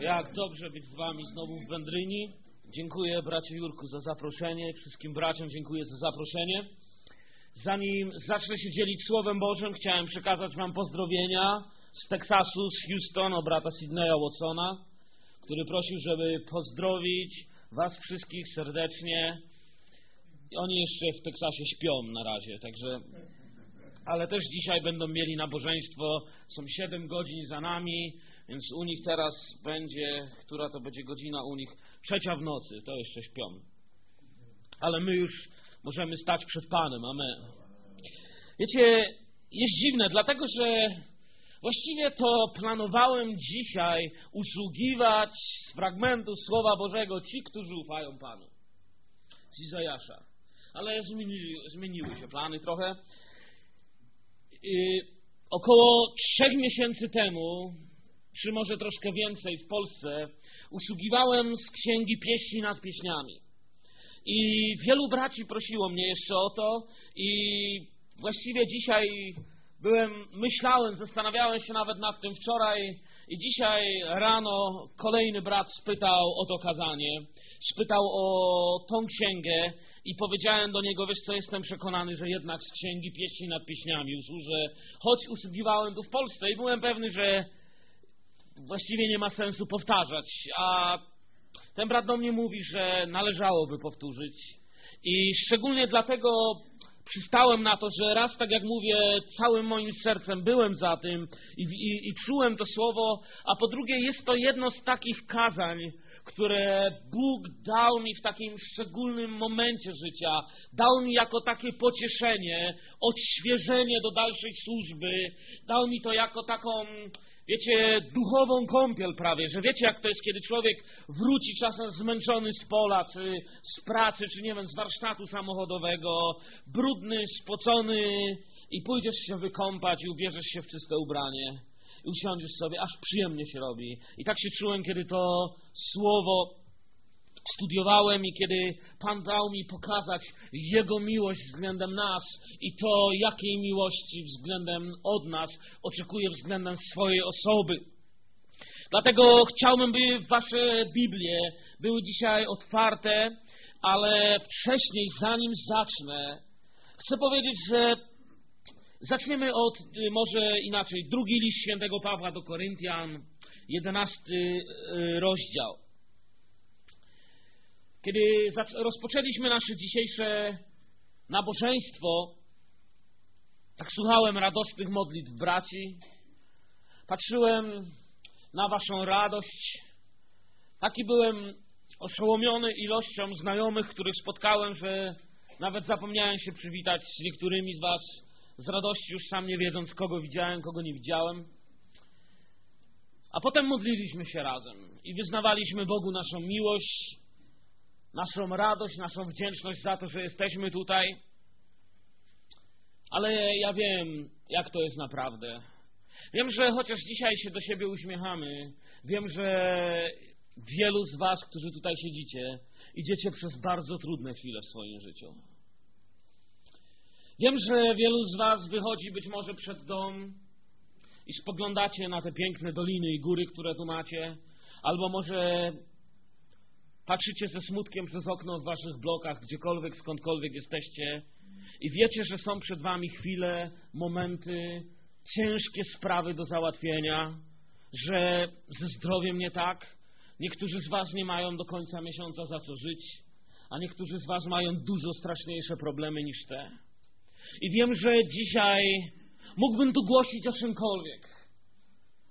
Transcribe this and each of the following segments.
Jak dobrze być z Wami znowu w Wędryni. Dziękuję bracie Jurku za zaproszenie. Wszystkim braciom dziękuję za zaproszenie. Zanim zacznę się dzielić Słowem Bożym, chciałem przekazać Wam pozdrowienia z Teksasu, z Houston, o brata Sydneya Watsona, który prosił, żeby pozdrowić Was wszystkich serdecznie. Oni jeszcze w Teksasie śpią na razie, także ale też dzisiaj będą mieli nabożeństwo. Są 7 godzin za nami, więc u nich teraz będzie, która to będzie godzina u nich? Trzecia w nocy, to jeszcze śpią. Ale my już możemy stać przed Panem. Amen. Wiecie, jest dziwne, dlatego że właściwie to planowałem dzisiaj usługiwać z fragmentu Słowa Bożego ci, którzy ufają Panu. Z Izajasza. Ale zmieniły, zmieniły się plany trochę. Yy, około trzech miesięcy temu, czy może troszkę więcej w Polsce, usługiwałem z księgi pieśni nad pieśniami. I wielu braci prosiło mnie jeszcze o to i właściwie dzisiaj byłem, myślałem, zastanawiałem się nawet nad tym wczoraj i dzisiaj rano kolejny brat spytał o to kazanie, spytał o tą księgę i powiedziałem do niego, wiesz co, jestem przekonany, że jednak z księgi pieśni nad pieśniami usłużę, choć usługiwałem tu w Polsce i byłem pewny, że właściwie nie ma sensu powtarzać, a ten brat do mnie mówi, że należałoby powtórzyć. I szczególnie dlatego przystałem na to, że raz, tak jak mówię, całym moim sercem byłem za tym i, i, i czułem to słowo, a po drugie jest to jedno z takich kazań, które Bóg dał mi w takim szczególnym momencie życia, dał mi jako takie pocieszenie, odświeżenie do dalszej służby, dał mi to jako taką, wiecie, duchową kąpiel prawie, że wiecie jak to jest, kiedy człowiek wróci czasem zmęczony z pola, czy z pracy, czy nie wiem, z warsztatu samochodowego, brudny, spocony i pójdziesz się wykąpać i ubierzesz się w czyste ubranie i usiądziesz sobie, aż przyjemnie się robi. I tak się czułem, kiedy to słowo studiowałem i kiedy Pan dał mi pokazać Jego miłość względem nas i to, jakiej miłości względem od nas oczekuje względem swojej osoby. Dlatego chciałbym, by Wasze Biblie były dzisiaj otwarte, ale wcześniej, zanim zacznę, chcę powiedzieć, że Zaczniemy od, y, może inaczej, drugi list świętego Pawła do Koryntian, jedenasty y, rozdział. Kiedy rozpoczęliśmy nasze dzisiejsze nabożeństwo, tak słuchałem radosnych modlitw braci, patrzyłem na waszą radość, taki byłem oszołomiony ilością znajomych, których spotkałem, że nawet zapomniałem się przywitać z niektórymi z was, z radości już sam nie wiedząc, kogo widziałem, kogo nie widziałem. A potem modliliśmy się razem i wyznawaliśmy Bogu naszą miłość, naszą radość, naszą wdzięczność za to, że jesteśmy tutaj. Ale ja wiem, jak to jest naprawdę. Wiem, że chociaż dzisiaj się do siebie uśmiechamy, wiem, że wielu z Was, którzy tutaj siedzicie, idziecie przez bardzo trudne chwile w swoim życiu. Wiem, że wielu z Was wychodzi być może przed dom i spoglądacie na te piękne doliny i góry, które tu macie, albo może patrzycie ze smutkiem przez okno w Waszych blokach, gdziekolwiek, skądkolwiek jesteście i wiecie, że są przed Wami chwile, momenty, ciężkie sprawy do załatwienia, że ze zdrowiem nie tak. Niektórzy z Was nie mają do końca miesiąca za co żyć, a niektórzy z Was mają dużo straszniejsze problemy niż te. I wiem, że dzisiaj mógłbym tu głosić o czymkolwiek,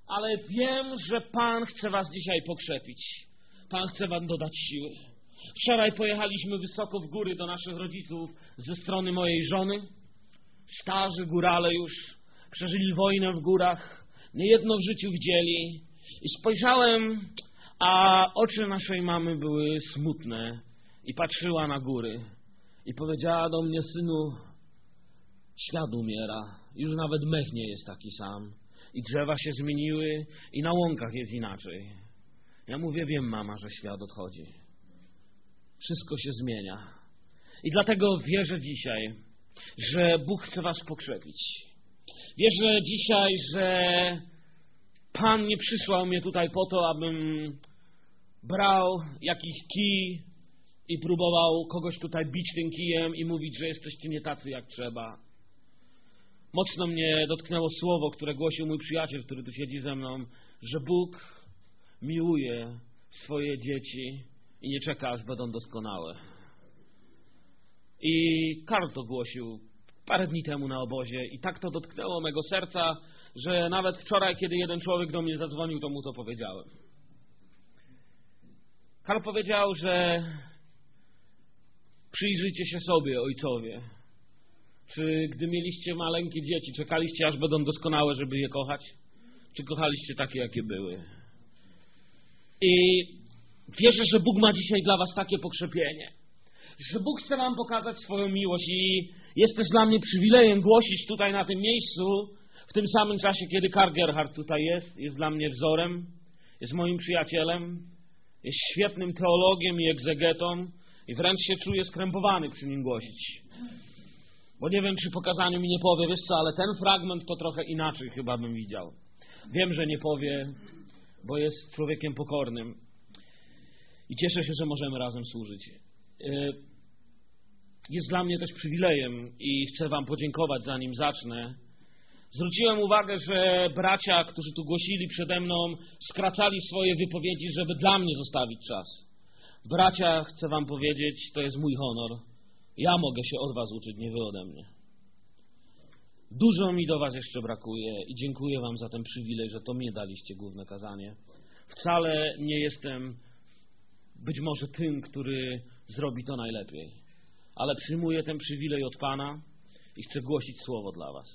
ale wiem, że Pan chce Was dzisiaj pokrzepić. Pan chce Wam dodać siły. Wczoraj pojechaliśmy wysoko w góry do naszych rodziców ze strony mojej żony. Starzy górale już przeżyli wojnę w górach, niejedno w życiu widzieli. I spojrzałem, a oczy naszej mamy były smutne i patrzyła na góry. I powiedziała do mnie, synu, Świat umiera, już nawet mech nie jest taki sam. I drzewa się zmieniły, i na łąkach jest inaczej. Ja mówię, wiem, mama, że świat odchodzi. Wszystko się zmienia. I dlatego wierzę dzisiaj, że Bóg chce Was pokrzepić. Wierzę dzisiaj, że Pan nie przysłał mnie tutaj po to, abym brał jakiś kij i próbował kogoś tutaj bić tym kijem i mówić, że jesteście nie tacy jak trzeba. Mocno mnie dotknęło słowo, które głosił mój przyjaciel, który tu siedzi ze mną, że Bóg miłuje swoje dzieci i nie czeka, aż będą doskonałe. I Karl to głosił parę dni temu na obozie i tak to dotknęło mego serca, że nawet wczoraj, kiedy jeden człowiek do mnie zadzwonił, to mu to powiedziałem. Karl powiedział, że przyjrzyjcie się sobie, ojcowie. Czy gdy mieliście maleńkie dzieci, czekaliście, aż będą doskonałe, żeby je kochać? Czy kochaliście takie, jakie były? I wierzę, że Bóg ma dzisiaj dla Was takie pokrzepienie. Że Bóg chce Wam pokazać swoją miłość i jest też dla mnie przywilejem głosić tutaj na tym miejscu, w tym samym czasie, kiedy Karl Gerhard tutaj jest. Jest dla mnie wzorem, jest moim przyjacielem, jest świetnym teologiem i egzegetą i wręcz się czuję skrępowany przy nim głosić. Bo nie wiem, czy pokazaniu mi nie powie, wiesz co, ale ten fragment to trochę inaczej chyba bym widział. Wiem, że nie powie, bo jest człowiekiem pokornym. I cieszę się, że możemy razem służyć. E, jest dla mnie też przywilejem i chcę Wam podziękować, zanim zacznę. Zwróciłem uwagę, że bracia, którzy tu głosili przede mną, skracali swoje wypowiedzi, żeby dla mnie zostawić czas. Bracia, chcę Wam powiedzieć, to jest mój honor. Ja mogę się od Was uczyć, nie Wy ode mnie. Dużo mi do Was jeszcze brakuje i dziękuję Wam za ten przywilej, że to mnie daliście główne kazanie. Wcale nie jestem być może tym, który zrobi to najlepiej, ale przyjmuję ten przywilej od Pana i chcę głosić słowo dla Was.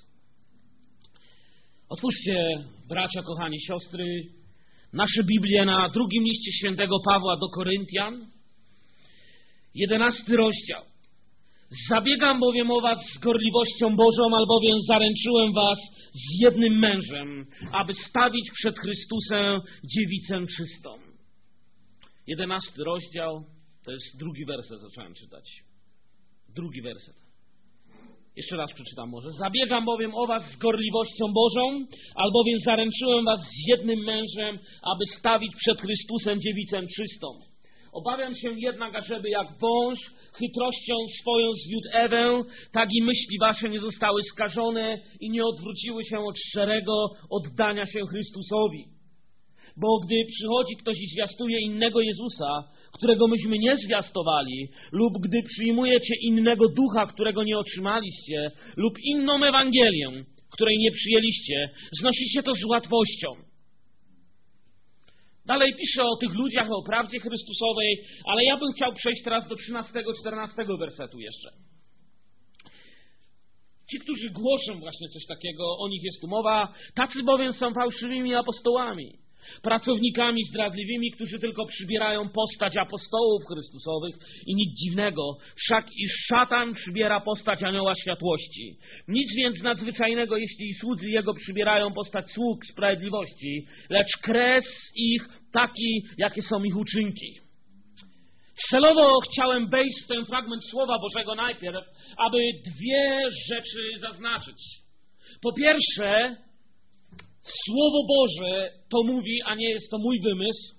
Otwórzcie, bracia, kochani siostry, nasze Biblię na drugim liście świętego Pawła do Koryntian, jedenasty rozdział. Zabiegam bowiem o was z gorliwością Bożą, albowiem zaręczyłem was z jednym mężem, aby stawić przed Chrystusem dziewicę czystą. Jedenasty rozdział, to jest drugi werset, zacząłem czytać. Drugi werset. Jeszcze raz przeczytam może. Zabiegam bowiem o was z gorliwością Bożą, albowiem zaręczyłem was z jednym mężem, aby stawić przed Chrystusem dziewicę czystą. Obawiam się jednak, ażeby jak wąż chytrością swoją zwiódł Ewę, tak i myśli wasze nie zostały skażone i nie odwróciły się od szczerego oddania się Chrystusowi. Bo gdy przychodzi ktoś i zwiastuje innego Jezusa, którego myśmy nie zwiastowali, lub gdy przyjmujecie innego ducha, którego nie otrzymaliście, lub inną Ewangelię, której nie przyjęliście, znosicie to z łatwością. Dalej pisze o tych ludziach, o prawdzie Chrystusowej, ale ja bym chciał przejść teraz do 13-14 wersetu jeszcze. Ci, którzy głoszą właśnie coś takiego, o nich jest tu mowa, tacy bowiem są fałszywymi apostołami, pracownikami zdradliwymi, którzy tylko przybierają postać apostołów Chrystusowych i nic dziwnego, wszak i szatan przybiera postać anioła światłości. Nic więc nadzwyczajnego, jeśli słudzy jego przybierają postać sług sprawiedliwości, lecz kres ich taki, jakie są ich uczynki. Celowo chciałem wejść w ten fragment Słowa Bożego najpierw, aby dwie rzeczy zaznaczyć. Po pierwsze, Słowo Boże to mówi, a nie jest to mój wymysł.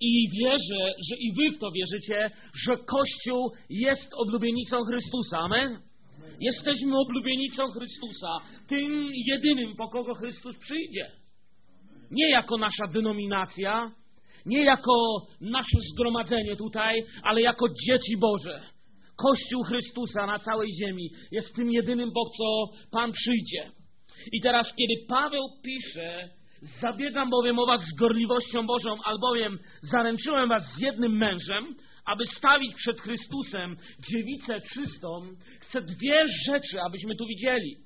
I wierzę, że i wy w to wierzycie, że Kościół jest oblubienicą Chrystusa. Amen? Jesteśmy oblubienicą Chrystusa, tym jedynym, po kogo Chrystus przyjdzie. Nie jako nasza denominacja, nie jako nasze zgromadzenie tutaj, ale jako dzieci Boże. Kościół Chrystusa na całej ziemi jest tym jedynym, po co Pan przyjdzie. I teraz, kiedy Paweł pisze, zabiegam bowiem o was z gorliwością Bożą, albowiem zaręczyłem was z jednym mężem, aby stawić przed Chrystusem dziewicę czystą, chcę dwie rzeczy, abyśmy tu widzieli.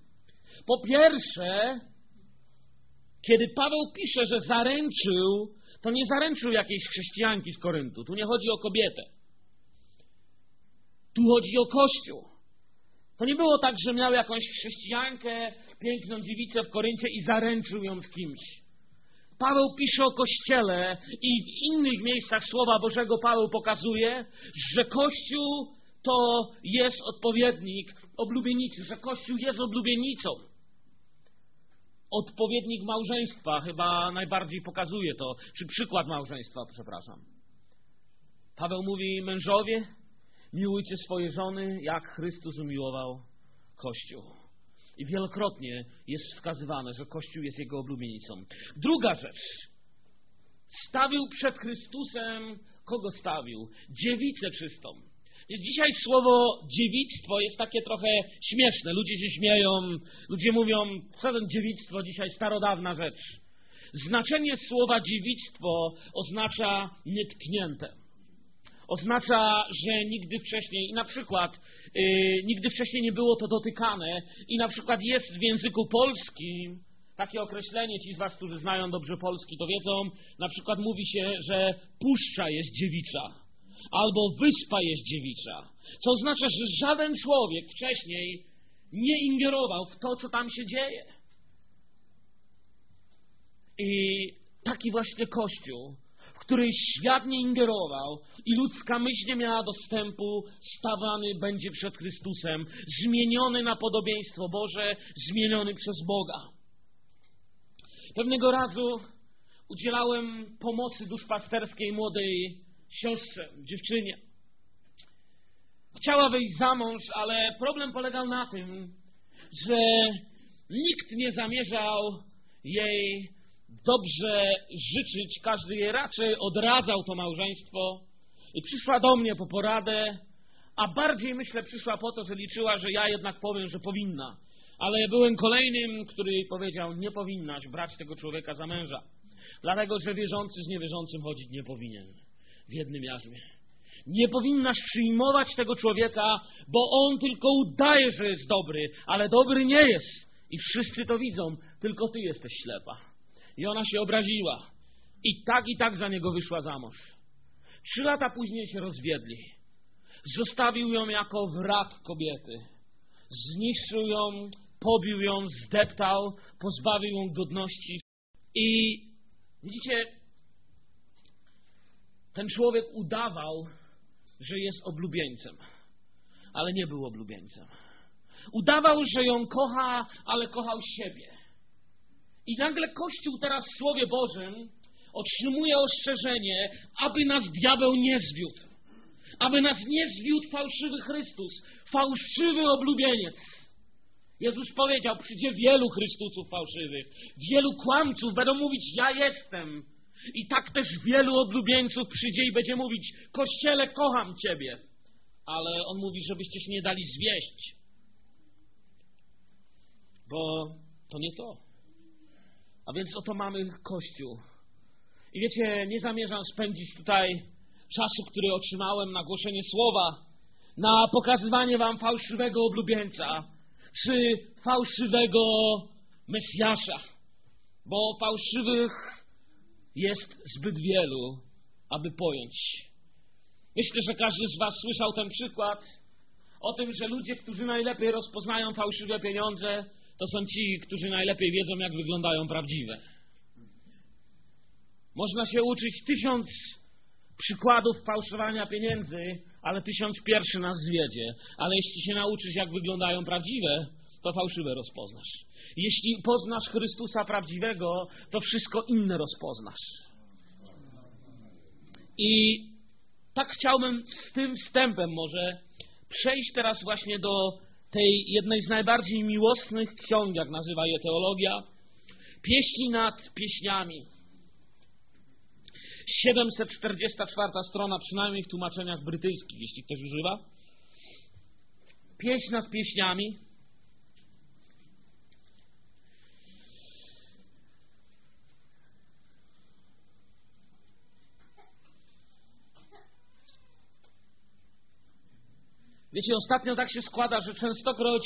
Po pierwsze, kiedy Paweł pisze, że zaręczył, to nie zaręczył jakiejś chrześcijanki z Koryntu. Tu nie chodzi o kobietę. Tu chodzi o Kościół. To nie było tak, że miał jakąś chrześcijankę, piękną dziewicę w Koryncie i zaręczył ją z kimś. Paweł pisze o Kościele i w innych miejscach Słowa Bożego Paweł pokazuje, że Kościół to jest odpowiednik oblubienicy, że Kościół jest oblubienicą. odpowiednik małżeństwa chyba najbardziej pokazuje to, czy przykład małżeństwa, przepraszam. Paweł mówi, mężowie, miłujcie swoje żony, jak Chrystus umiłował Kościół. I wielokrotnie jest wskazywane, że Kościół jest jego oblubienicą. Druga rzecz. Stawił przed Chrystusem, kogo stawił? Dziewicę czystą. Dzisiaj słowo dziewictwo jest takie trochę śmieszne. Ludzie się śmieją, ludzie mówią, co ten dziewictwo dzisiaj starodawna rzecz. Znaczenie słowa dziewictwo oznacza nietknięte. Oznacza, że nigdy wcześniej, i na przykład nigdy wcześniej nie było to dotykane, i na przykład jest w języku polskim takie określenie, ci z Was, którzy znają dobrze polski, to wiedzą, na przykład mówi się, że puszcza jest dziewicza albo wyspa jest dziewicza. Co oznacza, że żaden człowiek wcześniej nie ingerował w to, co tam się dzieje. I taki właśnie Kościół, w który świat nie ingerował i ludzka myśl nie miała dostępu, stawany będzie przed Chrystusem, zmieniony na podobieństwo Boże, zmieniony przez Boga. Pewnego razu udzielałem pomocy duszpasterskiej młodej siostrze, dziewczynie. Chciała wyjść za mąż, ale problem polegał na tym, że nikt nie zamierzał jej dobrze życzyć, każdy jej raczej odradzał to małżeństwo i przyszła do mnie po poradę, a bardziej myślę przyszła po to, że liczyła, że ja jednak powiem, że powinna. Ale byłem kolejnym, który jej powiedział, nie powinnaś brać tego człowieka za męża, dlatego że wierzący z niewierzącym chodzić nie powinien w jednym jarzmie. Nie powinnaś przyjmować tego człowieka, bo on tylko udaje, że jest dobry, ale dobry nie jest. I wszyscy to widzą, tylko ty jesteś ślepa. I ona się obraziła. I tak i tak za niego wyszła za mąż. Trzy lata później się rozwiedli. Zostawił ją jako wrak kobiety. Zniszczył ją, pobił ją, zdeptał, pozbawił ją godności. I widzicie, ten człowiek udawał, że jest oblubieńcem, ale nie był oblubieńcem. Udawał, że ją kocha, ale kochał siebie. I nagle Kościół teraz w Słowie Bożym otrzymuje ostrzeżenie, aby nas diabeł nie zwiódł. Aby nas nie zwiódł fałszywy Chrystus, fałszywy oblubieniec. Jezus powiedział, przyjdzie wielu Chrystusów fałszywych, wielu kłamców, będą mówić, ja jestem, i tak też wielu odlubieńców przyjdzie i będzie mówić: Kościele, kocham Ciebie. Ale on mówi, żebyście się nie dali zwieść. Bo to nie to. A więc oto mamy Kościół. I wiecie, nie zamierzam spędzić tutaj czasu, który otrzymałem na głoszenie słowa, na pokazywanie wam fałszywego oblubieńca, czy fałszywego Mesjasza. Bo fałszywych jest zbyt wielu, aby pojąć. Myślę, że każdy z Was słyszał ten przykład o tym, że ludzie, którzy najlepiej rozpoznają fałszywe pieniądze, to są ci, którzy najlepiej wiedzą, jak wyglądają prawdziwe. Można się uczyć tysiąc przykładów fałszowania pieniędzy, ale tysiąc pierwszy nas zwiedzie. Ale jeśli się nauczysz, jak wyglądają prawdziwe, to fałszywe rozpoznasz. Jeśli poznasz Chrystusa prawdziwego, to wszystko inne rozpoznasz. I tak chciałbym z tym wstępem może przejść teraz właśnie do tej jednej z najbardziej miłosnych ksiąg, jak nazywa je teologia, pieśni nad pieśniami. 744 strona, przynajmniej w tłumaczeniach brytyjskich, jeśli ktoś używa. Pieśń nad pieśniami. Wiecie, ostatnio tak się składa, że częstokroć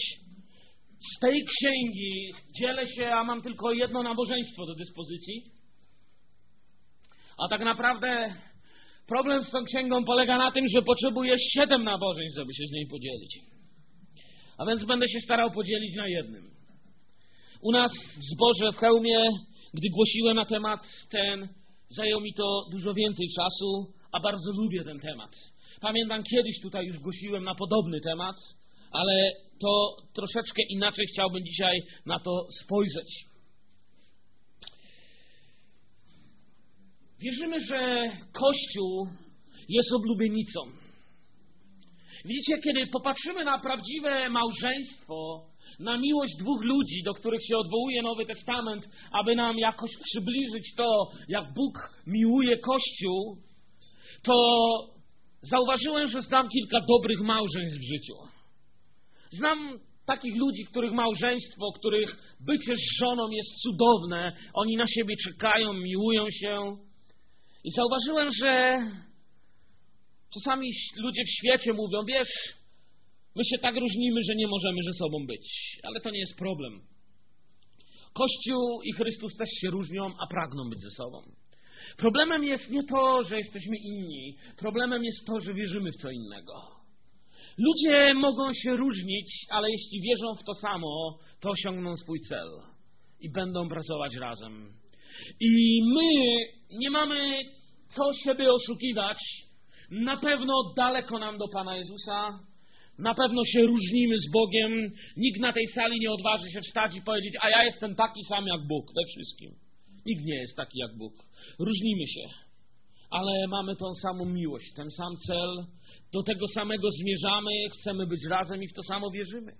z tej księgi dzielę się, a mam tylko jedno nabożeństwo do dyspozycji. A tak naprawdę problem z tą księgą polega na tym, że potrzebuję siedem nabożeństw, żeby się z niej podzielić. A więc będę się starał podzielić na jednym. U nas w zborze w hełmie, gdy głosiłem na temat ten, zajęło mi to dużo więcej czasu, a bardzo lubię ten temat. Pamiętam, kiedyś tutaj już głosiłem na podobny temat, ale to troszeczkę inaczej chciałbym dzisiaj na to spojrzeć. Wierzymy, że Kościół jest oblubienicą. Widzicie, kiedy popatrzymy na prawdziwe małżeństwo, na miłość dwóch ludzi, do których się odwołuje Nowy Testament, aby nam jakoś przybliżyć to, jak Bóg miłuje Kościół, to zauważyłem, że znam kilka dobrych małżeństw w życiu. Znam takich ludzi, których małżeństwo, których bycie z żoną jest cudowne, oni na siebie czekają, miłują się. I zauważyłem, że czasami ludzie w świecie mówią, wiesz, my się tak różnimy, że nie możemy ze sobą być, ale to nie jest problem. Kościół i Chrystus też się różnią, a pragną być ze sobą. Problemem jest nie to, że jesteśmy inni, problemem jest to, że wierzymy w co innego. Ludzie mogą się różnić, ale jeśli wierzą w to samo, to osiągną swój cel i będą pracować razem. I my nie mamy co siebie oszukiwać. Na pewno daleko nam do Pana Jezusa, na pewno się różnimy z Bogiem. Nikt na tej sali nie odważy się wstać i powiedzieć, a ja jestem taki sam jak Bóg we wszystkim. Nikt nie jest taki jak Bóg. Różnimy się, ale mamy tą samą miłość, ten sam cel, do tego samego zmierzamy, chcemy być razem i w to samo wierzymy.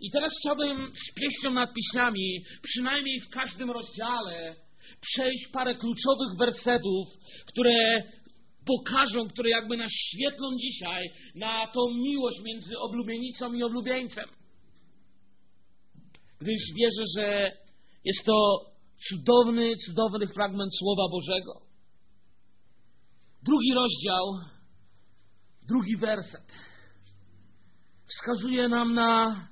I teraz chciałbym z pieśnią nad piśniami, przynajmniej w każdym rozdziale, przejść parę kluczowych wersetów, które pokażą, które jakby naświetlą dzisiaj na tą miłość między oblubienicą i oblubieńcem. Gdyż wierzę, że jest to cudowny, cudowny fragment Słowa Bożego. Drugi rozdział, drugi werset wskazuje nam na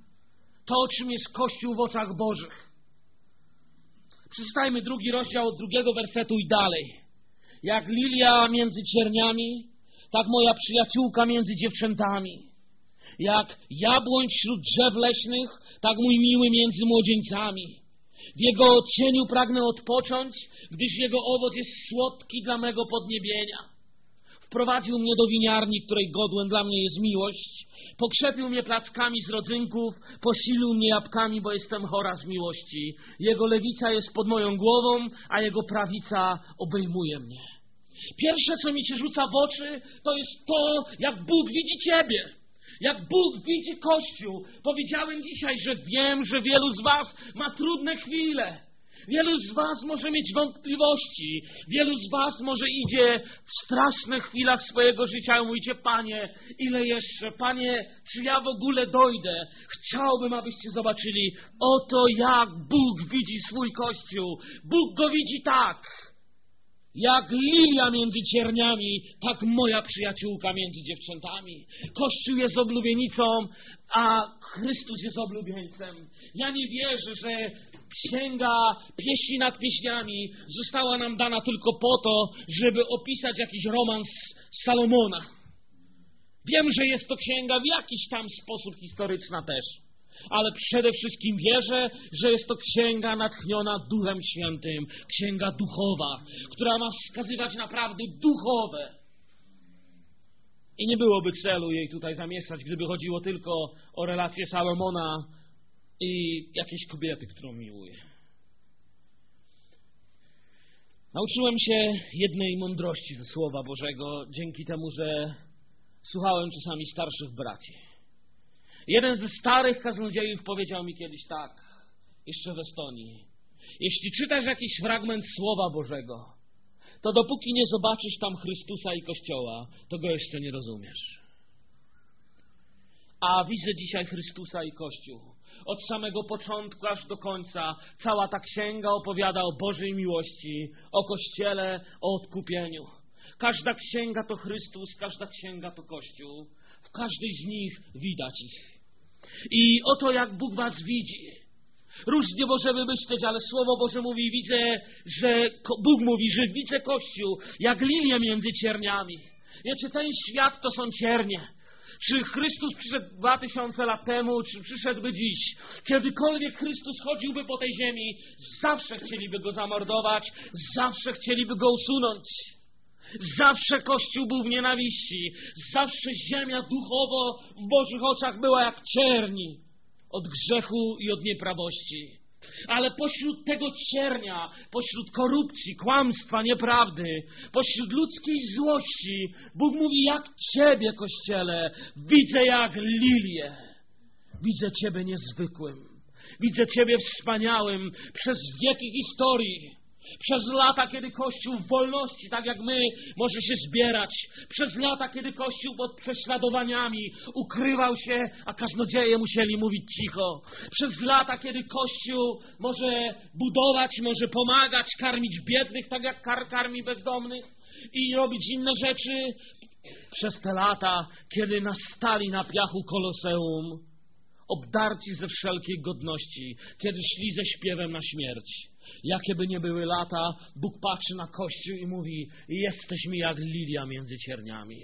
to, czym jest Kościół w oczach Bożych. Przeczytajmy drugi rozdział od drugiego wersetu i dalej. Jak lilia między cierniami, tak moja przyjaciółka między dziewczętami. Jak jabłoń wśród drzew leśnych, tak mój miły między młodzieńcami. W jego cieniu pragnę odpocząć, gdyż jego owoc jest słodki dla mego podniebienia. Wprowadził mnie do winiarni, której godłem dla mnie jest miłość. Pokrzepił mnie plackami z rodzynków, posilił mnie jabłkami, bo jestem chora z miłości. Jego lewica jest pod moją głową, a jego prawica obejmuje mnie. Pierwsze, co mi się rzuca w oczy, to jest to, jak Bóg widzi Ciebie. Jak Bóg widzi Kościół. Powiedziałem dzisiaj, że wiem, że wielu z Was ma trudne chwile. Wielu z Was może mieć wątpliwości. Wielu z Was może idzie w strasznych chwilach swojego życia i mówicie, Panie, ile jeszcze? Panie, czy ja w ogóle dojdę? Chciałbym, abyście zobaczyli oto jak Bóg widzi swój Kościół. Bóg go widzi tak. Jak lilia między cierniami, tak moja przyjaciółka między dziewczętami. Kościół jest oblubienicą, a Chrystus jest oblubieńcem. Ja nie wierzę, że księga pieśni nad pieśniami została nam dana tylko po to, żeby opisać jakiś romans Salomona. Wiem, że jest to księga w jakiś tam sposób historyczna też ale przede wszystkim wierzę, że jest to księga natchniona Duchem Świętym, księga duchowa, która ma wskazywać naprawdę duchowe. I nie byłoby celu jej tutaj zamieszczać, gdyby chodziło tylko o relację Salomona i jakiejś kobiety, którą miłuje. Nauczyłem się jednej mądrości ze Słowa Bożego dzięki temu, że słuchałem czasami starszych braci. Jeden ze starych kaznodziejów powiedział mi kiedyś tak, jeszcze w Estonii. Jeśli czytasz jakiś fragment Słowa Bożego, to dopóki nie zobaczysz tam Chrystusa i Kościoła, to go jeszcze nie rozumiesz. A widzę dzisiaj Chrystusa i Kościół. Od samego początku aż do końca cała ta księga opowiada o Bożej miłości, o Kościele, o odkupieniu. Każda księga to Chrystus, każda księga to Kościół. W każdej z nich widać ich. I oto jak Bóg was widzi. Różnie możemy myśleć, ale Słowo Boże mówi, widzę, że Bóg mówi, że widzę Kościół jak lilię między cierniami. Wiecie, ten świat to są ciernie. Czy Chrystus przyszedł dwa tysiące lat temu, czy przyszedłby dziś? Kiedykolwiek Chrystus chodziłby po tej ziemi, zawsze chcieliby go zamordować, zawsze chcieliby go usunąć. Zawsze Kościół był w nienawiści. Zawsze ziemia duchowo w Bożych oczach była jak cierni od grzechu i od nieprawości. Ale pośród tego ciernia, pośród korupcji, kłamstwa, nieprawdy, pośród ludzkiej złości, Bóg mówi, jak Ciebie, Kościele, widzę jak lilię. Widzę Ciebie niezwykłym. Widzę Ciebie wspaniałym przez wieki historii. Przez lata, kiedy Kościół w wolności, tak jak my, może się zbierać. Przez lata, kiedy Kościół pod prześladowaniami ukrywał się, a kaznodzieje musieli mówić cicho. Przez lata, kiedy Kościół może budować, może pomagać, karmić biednych, tak jak kar karmi bezdomnych i robić inne rzeczy. Przez te lata, kiedy nastali na piachu Koloseum, obdarci ze wszelkiej godności, kiedy szli ze śpiewem na śmierć. Jakie by nie były lata, Bóg patrzy na Kościół i mówi, jesteś mi jak lilia między cierniami.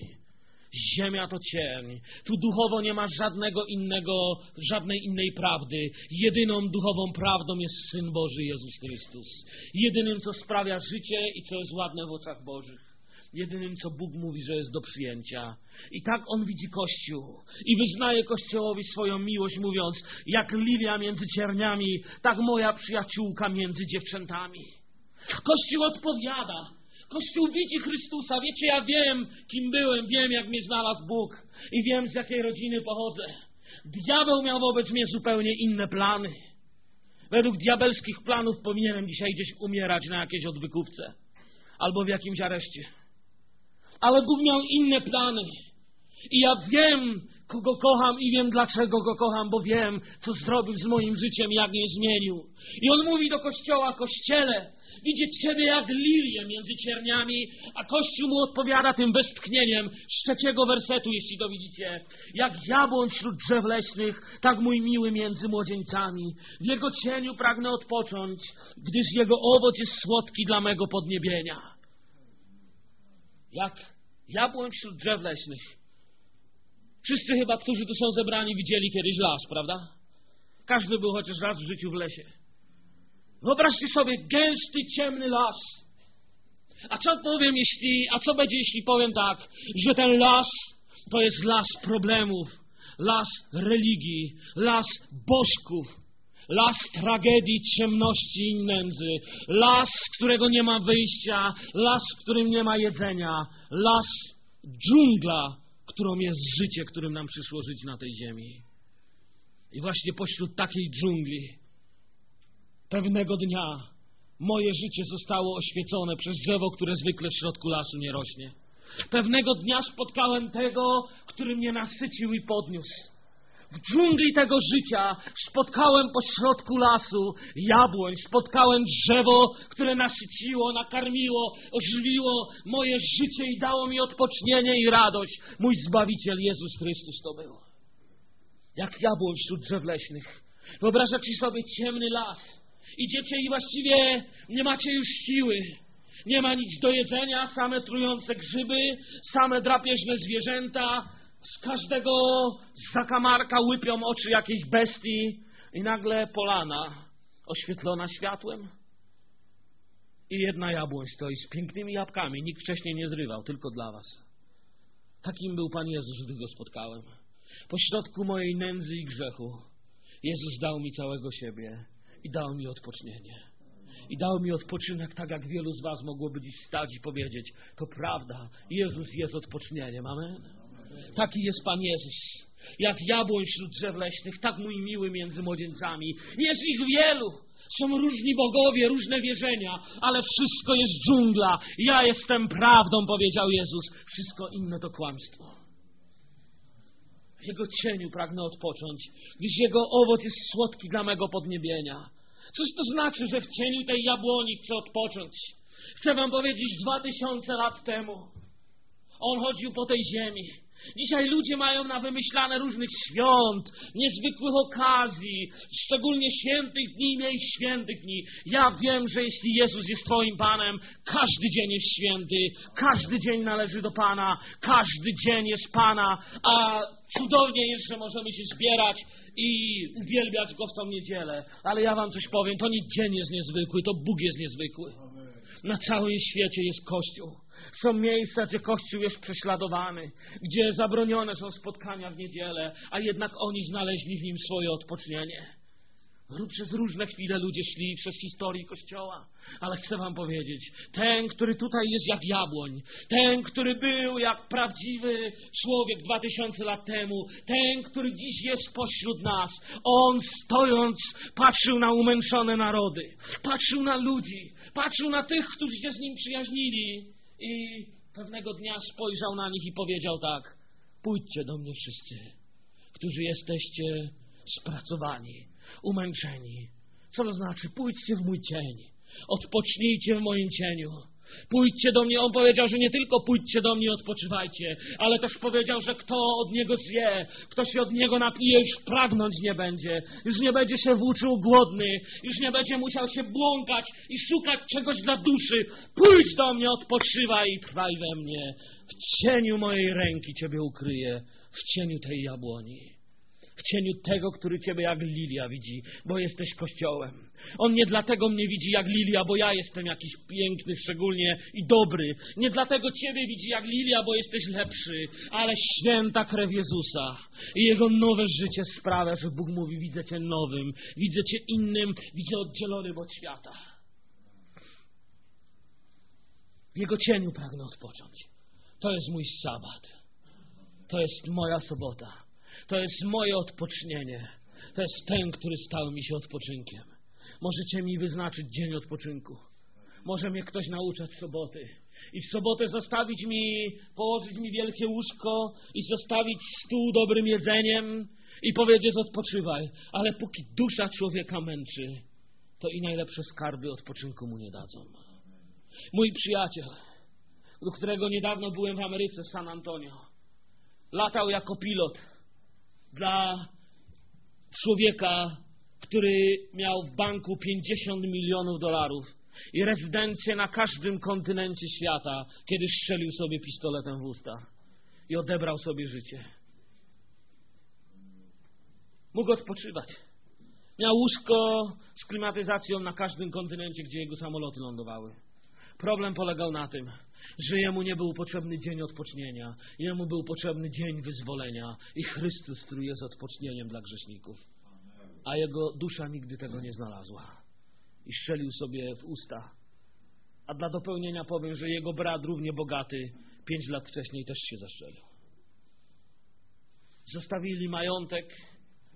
Ziemia to cierń. Tu duchowo nie ma żadnego innego, żadnej innej prawdy. Jedyną duchową prawdą jest Syn Boży Jezus Chrystus. Jedynym, co sprawia życie i co jest ładne w oczach Bożych jedynym, co Bóg mówi, że jest do przyjęcia. I tak On widzi Kościół i wyznaje Kościołowi swoją miłość, mówiąc, jak lilia między cierniami, tak moja przyjaciółka między dziewczętami. Kościół odpowiada. Kościół widzi Chrystusa. Wiecie, ja wiem, kim byłem, wiem, jak mnie znalazł Bóg i wiem, z jakiej rodziny pochodzę. Diabeł miał wobec mnie zupełnie inne plany. Według diabelskich planów powinienem dzisiaj gdzieś umierać na jakiejś odwykówce albo w jakimś areszcie ale Bóg miał inne plany. I ja wiem, kogo kocham i wiem, dlaczego go kocham, bo wiem, co zrobił z moim życiem, jak je zmienił. I on mówi do Kościoła, Kościele, widzę Ciebie jak lilię między cierniami, a Kościół mu odpowiada tym westchnieniem z trzeciego wersetu, jeśli to widzicie. Jak jabłoń wśród drzew leśnych, tak mój miły między młodzieńcami. W jego cieniu pragnę odpocząć, gdyż jego owoc jest słodki dla mego podniebienia jak jabłoń wśród drzew leśnych. Wszyscy chyba, którzy tu są zebrani, widzieli kiedyś las, prawda? Każdy był chociaż raz w życiu w lesie. Wyobraźcie sobie gęsty, ciemny las. A co powiem, jeśli, a co będzie, jeśli powiem tak, że ten las to jest las problemów, las religii, las bożków, las tragedii, ciemności i nędzy, las, z którego nie ma wyjścia, las, w którym nie ma jedzenia, las, dżungla, którą jest życie, którym nam przyszło żyć na tej ziemi. I właśnie pośród takiej dżungli pewnego dnia moje życie zostało oświecone przez drzewo, które zwykle w środku lasu nie rośnie. Pewnego dnia spotkałem tego, który mnie nasycił i podniósł. W dżungli tego życia spotkałem pośrodku lasu jabłoń, spotkałem drzewo, które nasyciło, nakarmiło, ożywiło moje życie i dało mi odpocznienie i radość. Mój Zbawiciel Jezus Chrystus to był. Jak jabłoń wśród drzew leśnych. Wyobrażacie sobie ciemny las. Idziecie i właściwie nie macie już siły. Nie ma nic do jedzenia, same trujące grzyby, same drapieżne zwierzęta, z każdego zakamarka łypią oczy jakiejś bestii i nagle polana oświetlona światłem i jedna jabłoń stoi z pięknymi jabłkami. Nikt wcześniej nie zrywał, tylko dla was. Takim był Pan Jezus, gdy go spotkałem. Pośrodku mojej nędzy i grzechu Jezus dał mi całego siebie i dał mi odpocznienie i dał mi odpoczynek, tak jak wielu z Was mogłoby dziś stać i powiedzieć, to prawda, Jezus jest odpocznieniem. Amen. Taki jest Pan Jezus. Jak jabłoń wśród drzew leśnych, tak mój miły między młodzieńcami. Jest ich wielu. Są różni bogowie, różne wierzenia, ale wszystko jest dżungla. Ja jestem prawdą, powiedział Jezus. Wszystko inne to kłamstwo. W Jego cieniu pragnę odpocząć, gdyż Jego owoc jest słodki dla mego podniebienia. Cóż to znaczy, że w cieniu tej jabłoni chcę odpocząć? Chcę wam powiedzieć, dwa tysiące lat temu On chodził po tej ziemi. Dzisiaj ludzie mają na wymyślane różnych świąt, niezwykłych okazji, szczególnie świętych dni i miejsc świętych dni. Ja wiem, że jeśli Jezus jest Twoim Panem, każdy dzień jest święty, każdy dzień należy do Pana, każdy dzień jest Pana, a cudownie jest, że możemy się zbierać i uwielbiać Go w tą niedzielę. Ale ja Wam coś powiem, to nie dzień jest niezwykły, to Bóg jest niezwykły. Na całym świecie jest Kościół. Są miejsca, gdzie Kościół jest prześladowany, gdzie zabronione są spotkania w niedzielę, a jednak oni znaleźli w nim swoje odpocznienie. Przez różne chwile ludzie szli przez historię Kościoła, ale chcę wam powiedzieć, ten, który tutaj jest jak jabłoń, ten, który był jak prawdziwy człowiek dwa tysiące lat temu, ten, który dziś jest pośród nas, on stojąc patrzył na umęczone narody, patrzył na ludzi, patrzył na tych, którzy się z nim przyjaźnili i pewnego dnia spojrzał na nich i powiedział tak, pójdźcie do mnie wszyscy, którzy jesteście spracowani, umęczeni. Co to znaczy? Pójdźcie w mój cień. Odpocznijcie w moim cieniu. Pójdźcie do mnie. On powiedział, że nie tylko pójdźcie do mnie odpoczywajcie, ale też powiedział, że kto od niego zje, kto się od niego napije, już pragnąć nie będzie. Już nie będzie się włóczył głodny. Już nie będzie musiał się błąkać i szukać czegoś dla duszy. Pójdź do mnie, odpoczywaj i trwaj we mnie. W cieniu mojej ręki Ciebie ukryję, w cieniu tej jabłoni w cieniu tego, który Ciebie jak lilia widzi, bo jesteś Kościołem. On nie dlatego mnie widzi jak lilia, bo ja jestem jakiś piękny szczególnie i dobry. Nie dlatego Ciebie widzi jak lilia, bo jesteś lepszy, ale święta krew Jezusa i Jego nowe życie sprawia, że Bóg mówi, widzę Cię nowym, widzę Cię innym, widzę oddzielonym od świata. W Jego cieniu pragnę odpocząć. To jest mój sabat. To jest moja sobota. To jest moje odpocznienie. To jest ten, który stał mi się odpoczynkiem. Możecie mi wyznaczyć dzień odpoczynku. Może mnie ktoś nauczać soboty. I w sobotę zostawić mi, położyć mi wielkie łóżko i zostawić stół dobrym jedzeniem i powiedzieć odpoczywaj. Ale póki dusza człowieka męczy, to i najlepsze skarby odpoczynku mu nie dadzą. Mój przyjaciel, do którego niedawno byłem w Ameryce, w San Antonio, latał jako pilot dla człowieka, który miał w banku 50 milionów dolarów i rezydencję na każdym kontynencie świata, kiedy strzelił sobie pistoletem w usta i odebrał sobie życie. Mógł odpoczywać. Miał łóżko z klimatyzacją na każdym kontynencie, gdzie jego samoloty lądowały. Problem polegał na tym, że jemu nie był potrzebny dzień odpocznienia, jemu był potrzebny dzień wyzwolenia i Chrystus, który jest odpocznieniem dla grzeszników. A jego dusza nigdy tego nie znalazła i strzelił sobie w usta. A dla dopełnienia powiem, że jego brat, równie bogaty, pięć lat wcześniej też się zastrzelił. Zostawili majątek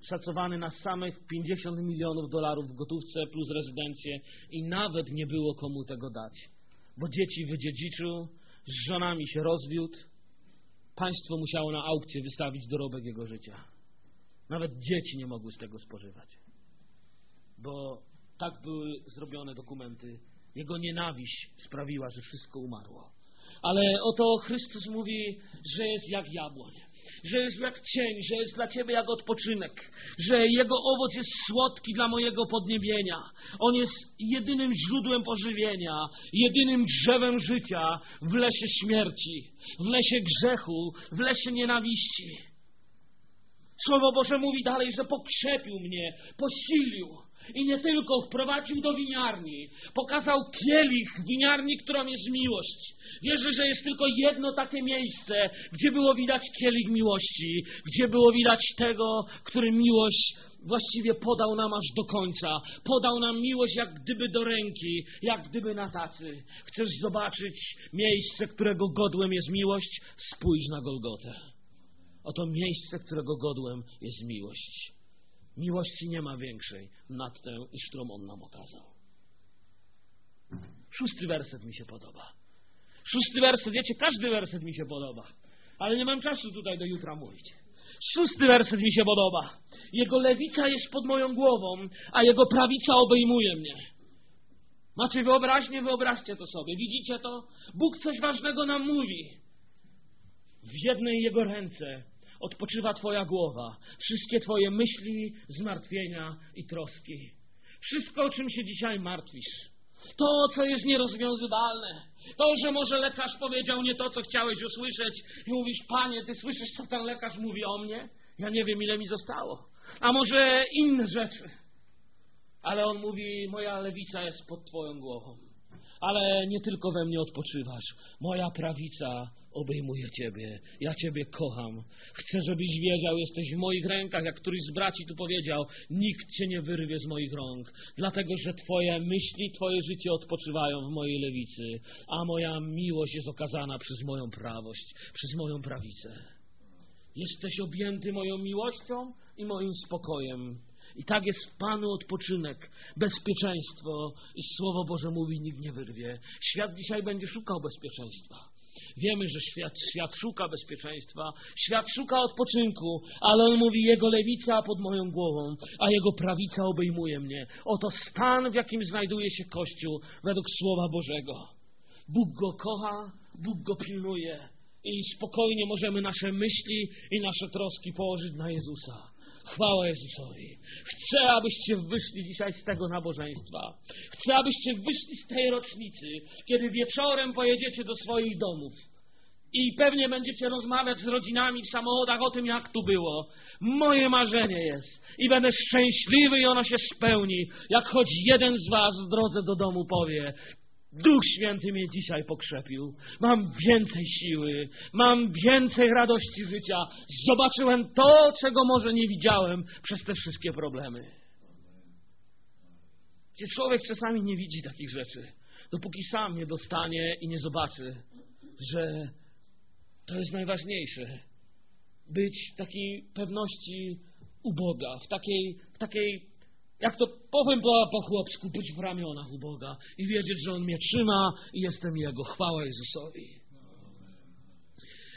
szacowany na samych 50 milionów dolarów w gotówce plus rezydencję i nawet nie było komu tego dać bo dzieci wydziedziczył, z żonami się rozwiódł. Państwo musiało na aukcję wystawić dorobek jego życia. Nawet dzieci nie mogły z tego spożywać, bo tak były zrobione dokumenty. Jego nienawiść sprawiła, że wszystko umarło. Ale oto Chrystus mówi, że jest jak jabłoń że jest jak cień, że jest dla Ciebie jak odpoczynek, że Jego owoc jest słodki dla mojego podniebienia. On jest jedynym źródłem pożywienia, jedynym drzewem życia w lesie śmierci, w lesie grzechu, w lesie nienawiści. Słowo Boże mówi dalej, że pokrzepił mnie, posilił, i nie tylko wprowadził do winiarni, pokazał kielich winiarni, którą jest miłość. Wierzę, że jest tylko jedno takie miejsce, gdzie było widać kielich miłości, gdzie było widać tego, który miłość właściwie podał nam aż do końca. Podał nam miłość jak gdyby do ręki, jak gdyby na tacy. Chcesz zobaczyć miejsce, którego godłem jest miłość? Spójrz na Golgotę. Oto miejsce, którego godłem jest miłość. Miłości nie ma większej nad tę, iż którą On nam okazał. Szósty werset mi się podoba. Szósty werset, wiecie, każdy werset mi się podoba, ale nie mam czasu tutaj do jutra mówić. Szósty werset mi się podoba. Jego lewica jest pod moją głową, a jego prawica obejmuje mnie. Macie wyobraźnię? Wyobraźcie to sobie. Widzicie to? Bóg coś ważnego nam mówi. W jednej jego ręce odpoczywa Twoja głowa, wszystkie Twoje myśli, zmartwienia i troski. Wszystko, o czym się dzisiaj martwisz. To, co jest nierozwiązywalne. To, że może lekarz powiedział nie to, co chciałeś usłyszeć i mówisz, Panie, Ty słyszysz, co ten lekarz mówi o mnie? Ja nie wiem, ile mi zostało. A może inne rzeczy. Ale on mówi, moja lewica jest pod Twoją głową. ale nie tylko we mnie odpoczywasz. Moja prawica obejmuje Ciebie. Ja Ciebie kocham. Chcę, żebyś wiedział, jesteś w moich rękach. Jak któryś z braci tu powiedział, nikt Cię nie wyrwie z moich rąk, dlatego że Twoje myśli, Twoje życie odpoczywają w mojej lewicy, a moja miłość jest okazana przez moją prawość, przez moją prawicę. Jesteś objęty moją miłością i moim spokojem. I tak jest w Panu odpoczynek, bezpieczeństwo i Słowo Boże mówi, nikt nie wyrwie. Świat dzisiaj będzie szukał bezpieczeństwa. Wiemy, że świat, świat szuka bezpieczeństwa, świat szuka odpoczynku, ale on mówi, jego lewica pod moją głową, a jego prawica obejmuje mnie. Oto stan, w jakim znajduje się Kościół według Słowa Bożego. Bóg go kocha, Bóg go pilnuje i spokojnie możemy nasze myśli i nasze troski położyć na Jezusa. Chwała Jezusowi. Chcę, abyście wyszli dzisiaj z tego nabożeństwa. Chcę, abyście wyszli z tej rocznicy, kiedy wieczorem pojedziecie do swoich domów. I pewnie będziecie rozmawiać z rodzinami w samochodach o tym, jak tu było. Moje marzenie jest. I będę szczęśliwy i ono się spełni, jak choć jeden z was w drodze do domu powie, Duch Święty mnie dzisiaj pokrzepił. Mam więcej siły, mam więcej radości życia. Zobaczyłem to, czego może nie widziałem przez te wszystkie problemy. Gdzie człowiek czasami nie widzi takich rzeczy, dopóki sam nie dostanie i nie zobaczy, że to jest najważniejsze. Być takiej pewności u Boga, w takiej, w takiej jak to powiem po, po chłopsku, być w ramionach u Boga i wiedzieć, że On mnie trzyma i jestem Jego. Chwała Jezusowi.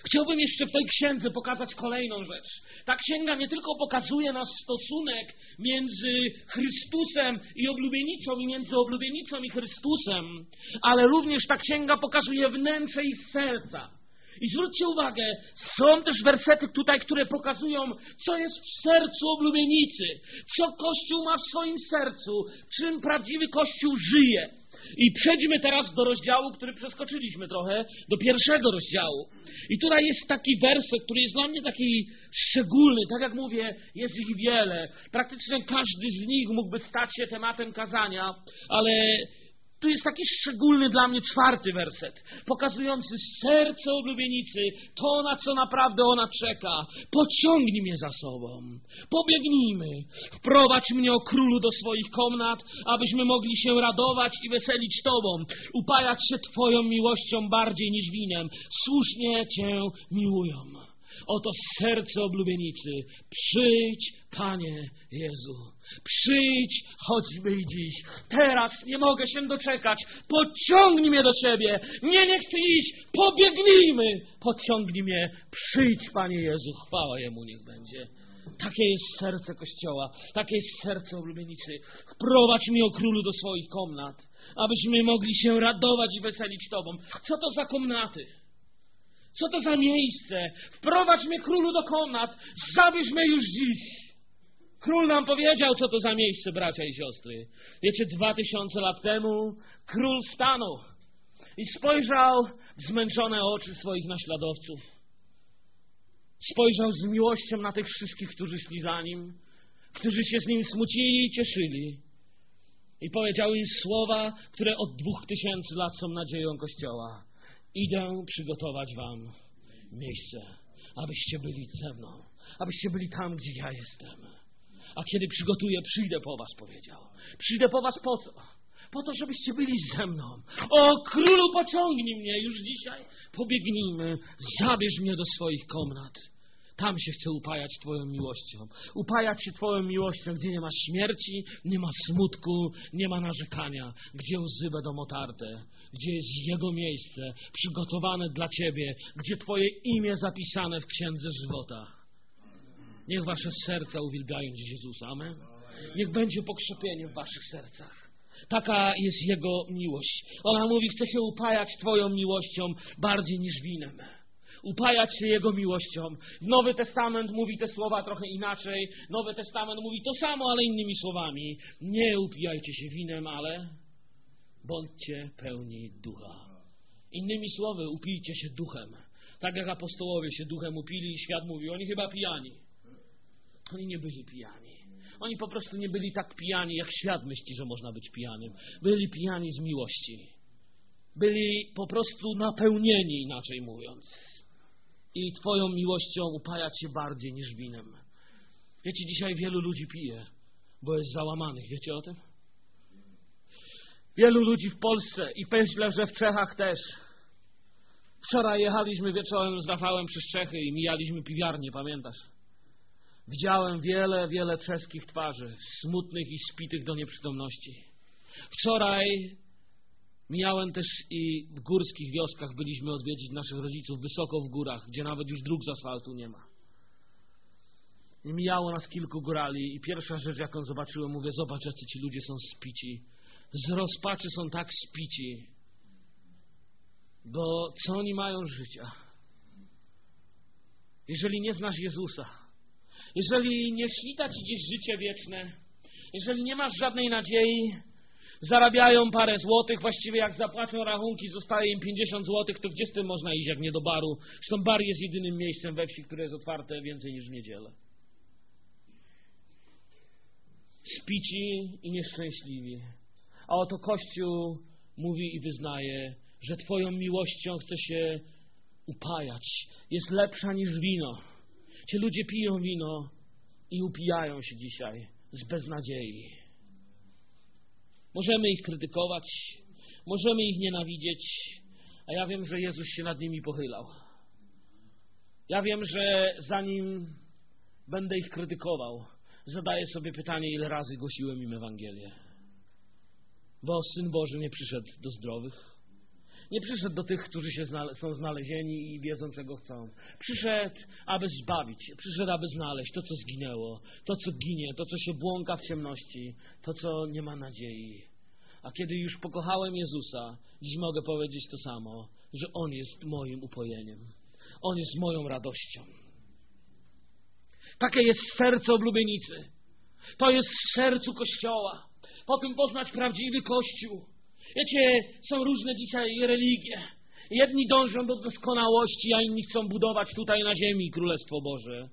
Chciałbym jeszcze w tej księdze pokazać kolejną rzecz. Ta księga nie tylko pokazuje nas stosunek między Chrystusem i oblubienicą i między oblubienicą i Chrystusem, ale również ta księga pokazuje wnętrze ich serca. I zwróćcie uwagę, są też wersety tutaj, które pokazują, co jest w sercu oblubienicy, co Kościół ma w swoim sercu, czym prawdziwy Kościół żyje. I przejdźmy teraz do rozdziału, który przeskoczyliśmy trochę, do pierwszego rozdziału. I tutaj jest taki werset, który jest dla mnie taki szczególny. Tak jak mówię, jest ich wiele. Praktycznie każdy z nich mógłby stać się tematem kazania, ale tu jest taki szczególny dla mnie czwarty werset, pokazujący serce oblubienicy, to na co naprawdę ona czeka. Pociągnij mnie za sobą, pobiegnijmy, wprowadź mnie o królu do swoich komnat, abyśmy mogli się radować i weselić Tobą, upajać się Twoją miłością bardziej niż winem. Słusznie Cię miłują. Oto serce oblubienicy. Przyjdź, Panie Jezu. Przyjdź choćby i dziś. Teraz nie mogę się doczekać. Pociągnij mnie do Ciebie. Nie, nie chcę iść. Pobiegnijmy. Pociągnij mnie. Przyjdź, Panie Jezu. Chwała Jemu niech będzie. Takie jest serce Kościoła. Takie jest serce oblubienicy. Wprowadź mnie o królu do swoich komnat, abyśmy mogli się radować i weselić Tobą. Co to za komnaty? Co to za miejsce? Wprowadź mnie królu do komnat. Zabierz mnie już dziś. Król nam powiedział, co to za miejsce, bracia i siostry. Wiecie, dwa tysiące lat temu król stanął i spojrzał w zmęczone oczy swoich naśladowców. Spojrzał z miłością na tych wszystkich, którzy szli za nim, którzy się z nim smucili i cieszyli. I powiedział im słowa, które od dwóch tysięcy lat są nadzieją Kościoła. Idę przygotować wam miejsce, abyście byli ze mną, abyście byli tam, gdzie ja jestem a kiedy przygotuję, przyjdę po was, powiedział. Przyjdę po was po co? Po to, żebyście byli ze mną. O, królu, pociągnij mnie już dzisiaj. Pobiegnijmy, zabierz mnie do swoich komnat. Tam się chcę upajać Twoją miłością. Upajać się Twoją miłością, gdzie nie ma śmierci, nie ma smutku, nie ma narzekania, gdzie łzy będą otarte, gdzie jest Jego miejsce przygotowane dla Ciebie, gdzie Twoje imię zapisane w Księdze Żywota. Niech wasze serca uwielbiają dziś Jezusa. Amen. Niech będzie pokrzepienie w waszych sercach. Taka jest Jego miłość. Ona mówi, chcę się upajać Twoją miłością bardziej niż winem. Upajać się Jego miłością. Nowy Testament mówi te słowa trochę inaczej. Nowy Testament mówi to samo, ale innymi słowami. Nie upijajcie się winem, ale bądźcie pełni ducha. Innymi słowy, upijcie się duchem. Tak jak apostołowie się duchem upili, świat mówi, oni chyba pijani. Oni nie byli pijani. Oni po prostu nie byli tak pijani, jak świat myśli, że można być pijanym. Byli pijani z miłości. byli po prostu napełnieni, inaczej mówiąc. I Twoją miłością upajać się bardziej niż winem. Wiecie, dzisiaj wielu ludzi pije, bo jest załamanych. Wiecie o tym? Wielu ludzi w Polsce i myślę, że w Czechach też. Wczoraj jechaliśmy wieczorem z Rafałem przez Czechy i mijaliśmy piwiarnię, pamiętasz? Widziałem wiele, wiele czeskich twarzy, smutnych i spitych do nieprzytomności. Wczoraj mijałem też i w górskich wioskach byliśmy odwiedzić naszych rodziców wysoko w górach, gdzie nawet już dróg z asfaltu nie ma. I mijało nas kilku górali i pierwsza rzecz, jaką zobaczyłem, mówię, zobacz, jacy ci ludzie są spici. Z rozpaczy są tak spici, bo co oni mają życia? Jeżeli nie znasz Jezusa, jeżeli nie świta ci gdzieś życie wieczne, jeżeli nie masz żadnej nadziei, zarabiają parę złotych, właściwie jak zapłacą rachunki, zostaje im 50 złotych, to gdzie z tym można iść, jak nie do baru? Zresztą bar jest jedynym miejscem we wsi, które jest otwarte więcej niż w niedzielę. Spici i nieszczęśliwi. A oto Kościół mówi i wyznaje, że Twoją miłością chce się upajać. Jest lepsza niż wino. Ci ludzie piją wino i upijają się dzisiaj z beznadziei. Możemy ich krytykować, możemy ich nienawidzieć, a ja wiem, że Jezus się nad nimi pochylał. Ja wiem, że zanim będę ich krytykował, zadaję sobie pytanie, ile razy głosiłem im Ewangelię. Bo Syn Boży nie przyszedł do zdrowych, nie przyszedł do tych, którzy się znale są znalezieni i wiedzą, czego chcą. Przyszedł, aby zbawić, przyszedł, aby znaleźć to, co zginęło, to, co ginie, to, co się błąka w ciemności, to, co nie ma nadziei. A kiedy już pokochałem Jezusa, dziś mogę powiedzieć to samo, że On jest moim upojeniem. On jest moją radością. Takie jest serce oblubienicy. To jest w sercu Kościoła. Po tym poznać prawdziwy Kościół. Wiecie, są różne dzisiaj religie. Jedni dążą do doskonałości, a inni chcą budować tutaj na ziemi Królestwo Boże.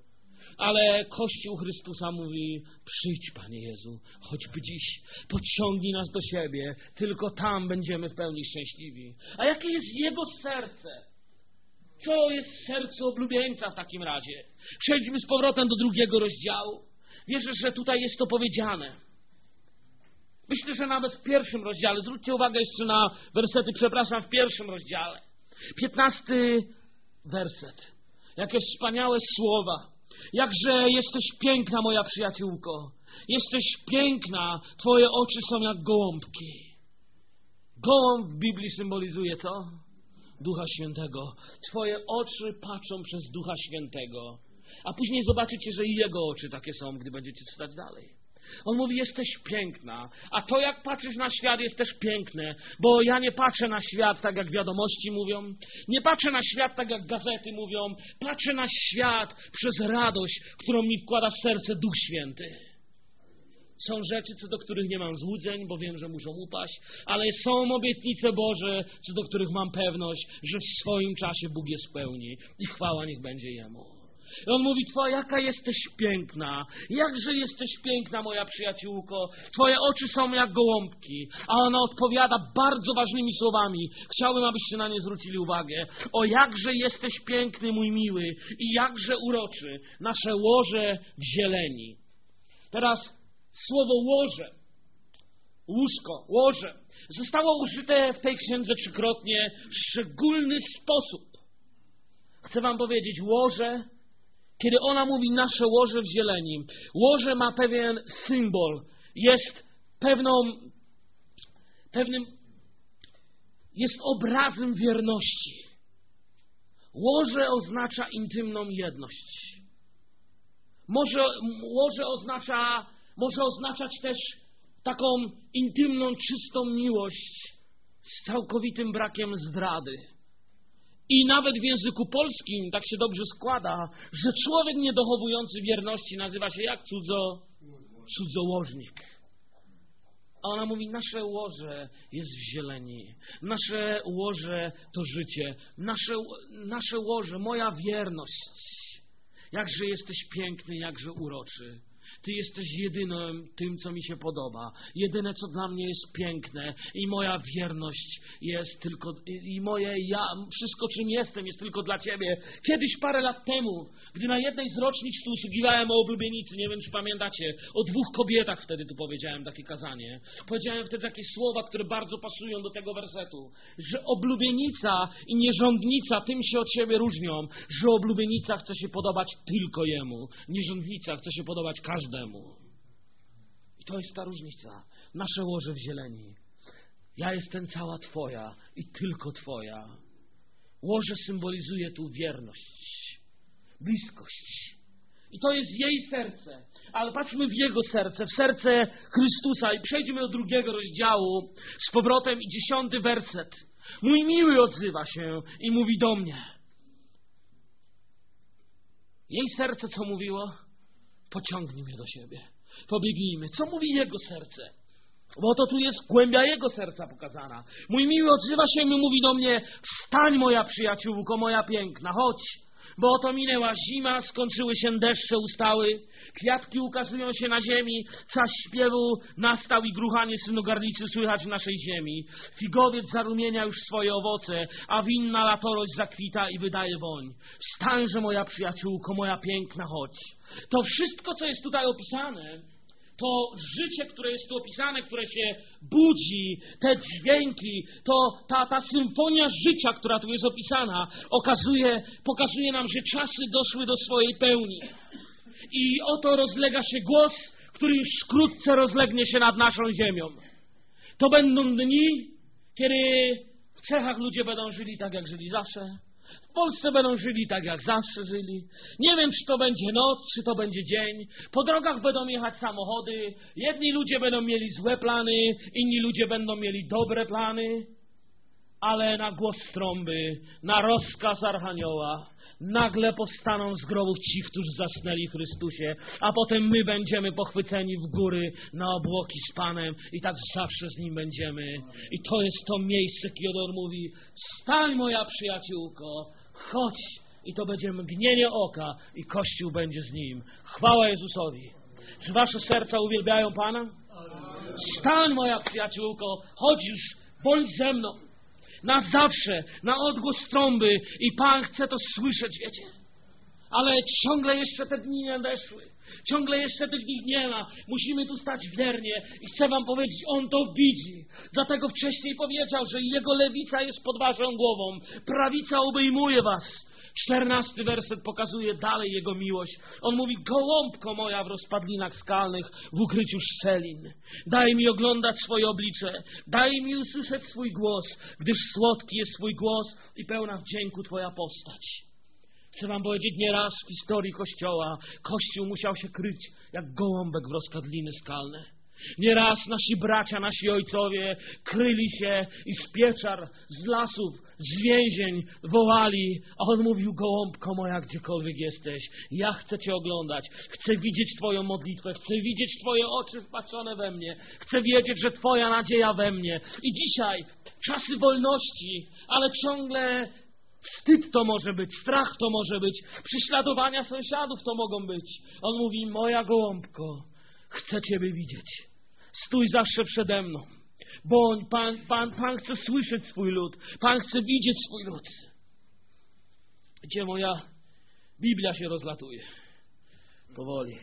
Ale Kościół Chrystusa mówi: Przyjdź, Panie Jezu, choćby dziś, podciągnij nas do siebie, tylko tam będziemy w pełni szczęśliwi. A jakie jest Jego serce? Co jest serce oblubieńca w takim razie? Przejdźmy z powrotem do drugiego rozdziału. Wierzę, że tutaj jest to powiedziane. Myślę, że nawet w pierwszym rozdziale, zwróćcie uwagę jeszcze na wersety, przepraszam, w pierwszym rozdziale. Piętnasty werset. Jakie wspaniałe słowa. Jakże jesteś piękna, moja przyjaciółko. Jesteś piękna, twoje oczy są jak gołąbki. Gołąb w Biblii symbolizuje co? Ducha Świętego. Twoje oczy patrzą przez Ducha Świętego. A później zobaczycie, że i Jego oczy takie są, gdy będziecie czytać dalej. On mówi, jesteś piękna, a to jak patrzysz na świat jest też piękne, bo ja nie patrzę na świat tak jak wiadomości mówią, nie patrzę na świat tak jak gazety mówią, patrzę na świat przez radość, którą mi wkłada w serce Duch Święty. Są rzeczy, co do których nie mam złudzeń, bo wiem, że muszą upaść, ale są obietnice Boże, co do których mam pewność, że w swoim czasie Bóg je spełni. I chwała niech będzie Jemu. I on mówi, twoja jaka jesteś piękna, jakże jesteś piękna, moja przyjaciółko, twoje oczy są jak gołąbki, a ona odpowiada bardzo ważnymi słowami. Chciałbym, abyście na nie zwrócili uwagę. O jakże jesteś piękny, mój miły, i jakże uroczy, nasze łoże w zieleni. Teraz słowo łoże, łóżko, łoże, zostało użyte w tej księdze trzykrotnie w szczególny sposób. Chcę wam powiedzieć, łoże kiedy ona mówi nasze łoże w zieleni, łoże ma pewien symbol, jest pewną, pewnym, jest obrazem wierności. Łoże oznacza intymną jedność. Może, łoże oznacza, może oznaczać też taką intymną, czystą miłość z całkowitym brakiem zdrady. I nawet w języku polskim tak się dobrze składa, że człowiek niedochowujący wierności nazywa się jak cudzo, cudzołożnik. A ona mówi, nasze łoże jest w zieleni, nasze łoże to życie, nasze, nasze łoże, moja wierność. Jakże jesteś piękny, jakże uroczy. Ty jesteś jedynym tym, co mi się podoba. Jedyne, co dla mnie jest piękne i moja wierność jest tylko, i moje ja, wszystko czym jestem jest tylko dla Ciebie. Kiedyś parę lat temu, gdy na jednej z rocznic tu usługiwałem o oblubienicy, nie wiem czy pamiętacie, o dwóch kobietach wtedy tu powiedziałem takie kazanie. Powiedziałem wtedy takie słowa, które bardzo pasują do tego wersetu, że oblubienica i nierządnica tym się od siebie różnią, że oblubienica chce się podobać tylko Jemu, nierządnica chce się podobać każdemu. I to jest ta różnica. Nasze łoże w zieleni. Ja jestem cała Twoja i tylko Twoja. Łoże symbolizuje tu wierność, bliskość. I to jest jej serce. Ale patrzmy w jego serce, w serce Chrystusa i przejdźmy do drugiego rozdziału z powrotem i dziesiąty werset. Mój miły odzywa się i mówi do mnie. Jej serce co mówiło? Pociągnij mnie do siebie. Pobiegnijmy. Co mówi jego serce? Bo to tu jest głębia jego serca pokazana. Mój miły odzywa się i mówi do mnie: Wstań, moja przyjaciółko, moja piękna, chodź. Bo oto minęła zima, skończyły się deszcze, ustały, kwiatki ukazują się na ziemi, czas śpiewu nastał i gruchanie synogarlicy słychać w naszej ziemi. Figowiec zarumienia już swoje owoce, a winna latorość zakwita i wydaje woń. Wstańże, moja przyjaciółko, moja piękna, chodź. To wszystko, co jest tutaj opisane, to życie, które jest tu opisane, które się budzi, te dźwięki, to ta, ta symfonia życia, która tu jest opisana, okazuje, pokazuje nam, że czasy doszły do swojej pełni. I oto rozlega się głos, który już wkrótce rozlegnie się nad naszą ziemią. To będą dni, kiedy w Czechach ludzie będą żyli tak, jak żyli zawsze. Polsce będą żyli tak, jak zawsze żyli. Nie wiem, czy to będzie noc, czy to będzie dzień. Po drogach będą jechać samochody. Jedni ludzie będą mieli złe plany, inni ludzie będą mieli dobre plany. Ale na głos trąby, na rozkaz Archanioła, nagle powstaną z grobów ci, którzy zasnęli w Chrystusie, a potem my będziemy pochwyceni w góry na obłoki z Panem i tak zawsze z Nim będziemy. I to jest to miejsce, Kiodor mówi, stań moja przyjaciółko, chodź i to będzie mgnienie oka i Kościół będzie z Nim. Chwała Jezusowi. Czy wasze serca uwielbiają Pana? Stań moja przyjaciółko, chodź już, bądź ze mną na zawsze, na odgłos trąby i Pan chce to słyszeć, wiecie. Ale ciągle jeszcze te dni nie nadeszły. Ciągle jeszcze tych dni nie ma. Musimy tu stać wiernie i chcę wam powiedzieć, On to widzi. Dlatego wcześniej powiedział, że Jego lewica jest pod waszą głową. Prawica obejmuje was. Czternasty werset pokazuje dalej Jego miłość. On mówi, gołąbko moja w rozpadlinach skalnych, w ukryciu szczelin. Daj mi oglądać swoje oblicze, daj mi usłyszeć swój głos, gdyż słodki jest swój głos i pełna wdzięku Twoja postać. Chcę wam powiedzieć, nieraz w historii Kościoła Kościół musiał się kryć jak gołąbek w rozpadliny skalne. Nieraz nasi bracia, nasi ojcowie kryli się i z pieczar, z lasów, z więzień wołali, a on mówił, gołąbko moja, gdziekolwiek jesteś, ja chcę Cię oglądać, chcę widzieć Twoją modlitwę, chcę widzieć Twoje oczy wpatrzone we mnie, chcę wiedzieć, że Twoja nadzieja we mnie. I dzisiaj czasy wolności, ale ciągle Wstyd to może być, strach to może być, prześladowania sąsiadów to mogą być. On mówi, moja gołąbko, chcę Ciebie widzieć. Stój zawsze przede mną. Bądź, Pan, Pan, Pan chce słyszeć swój lud. Pan chce widzieć swój lud. Gdzie moja Biblia się rozlatuje. Powoli.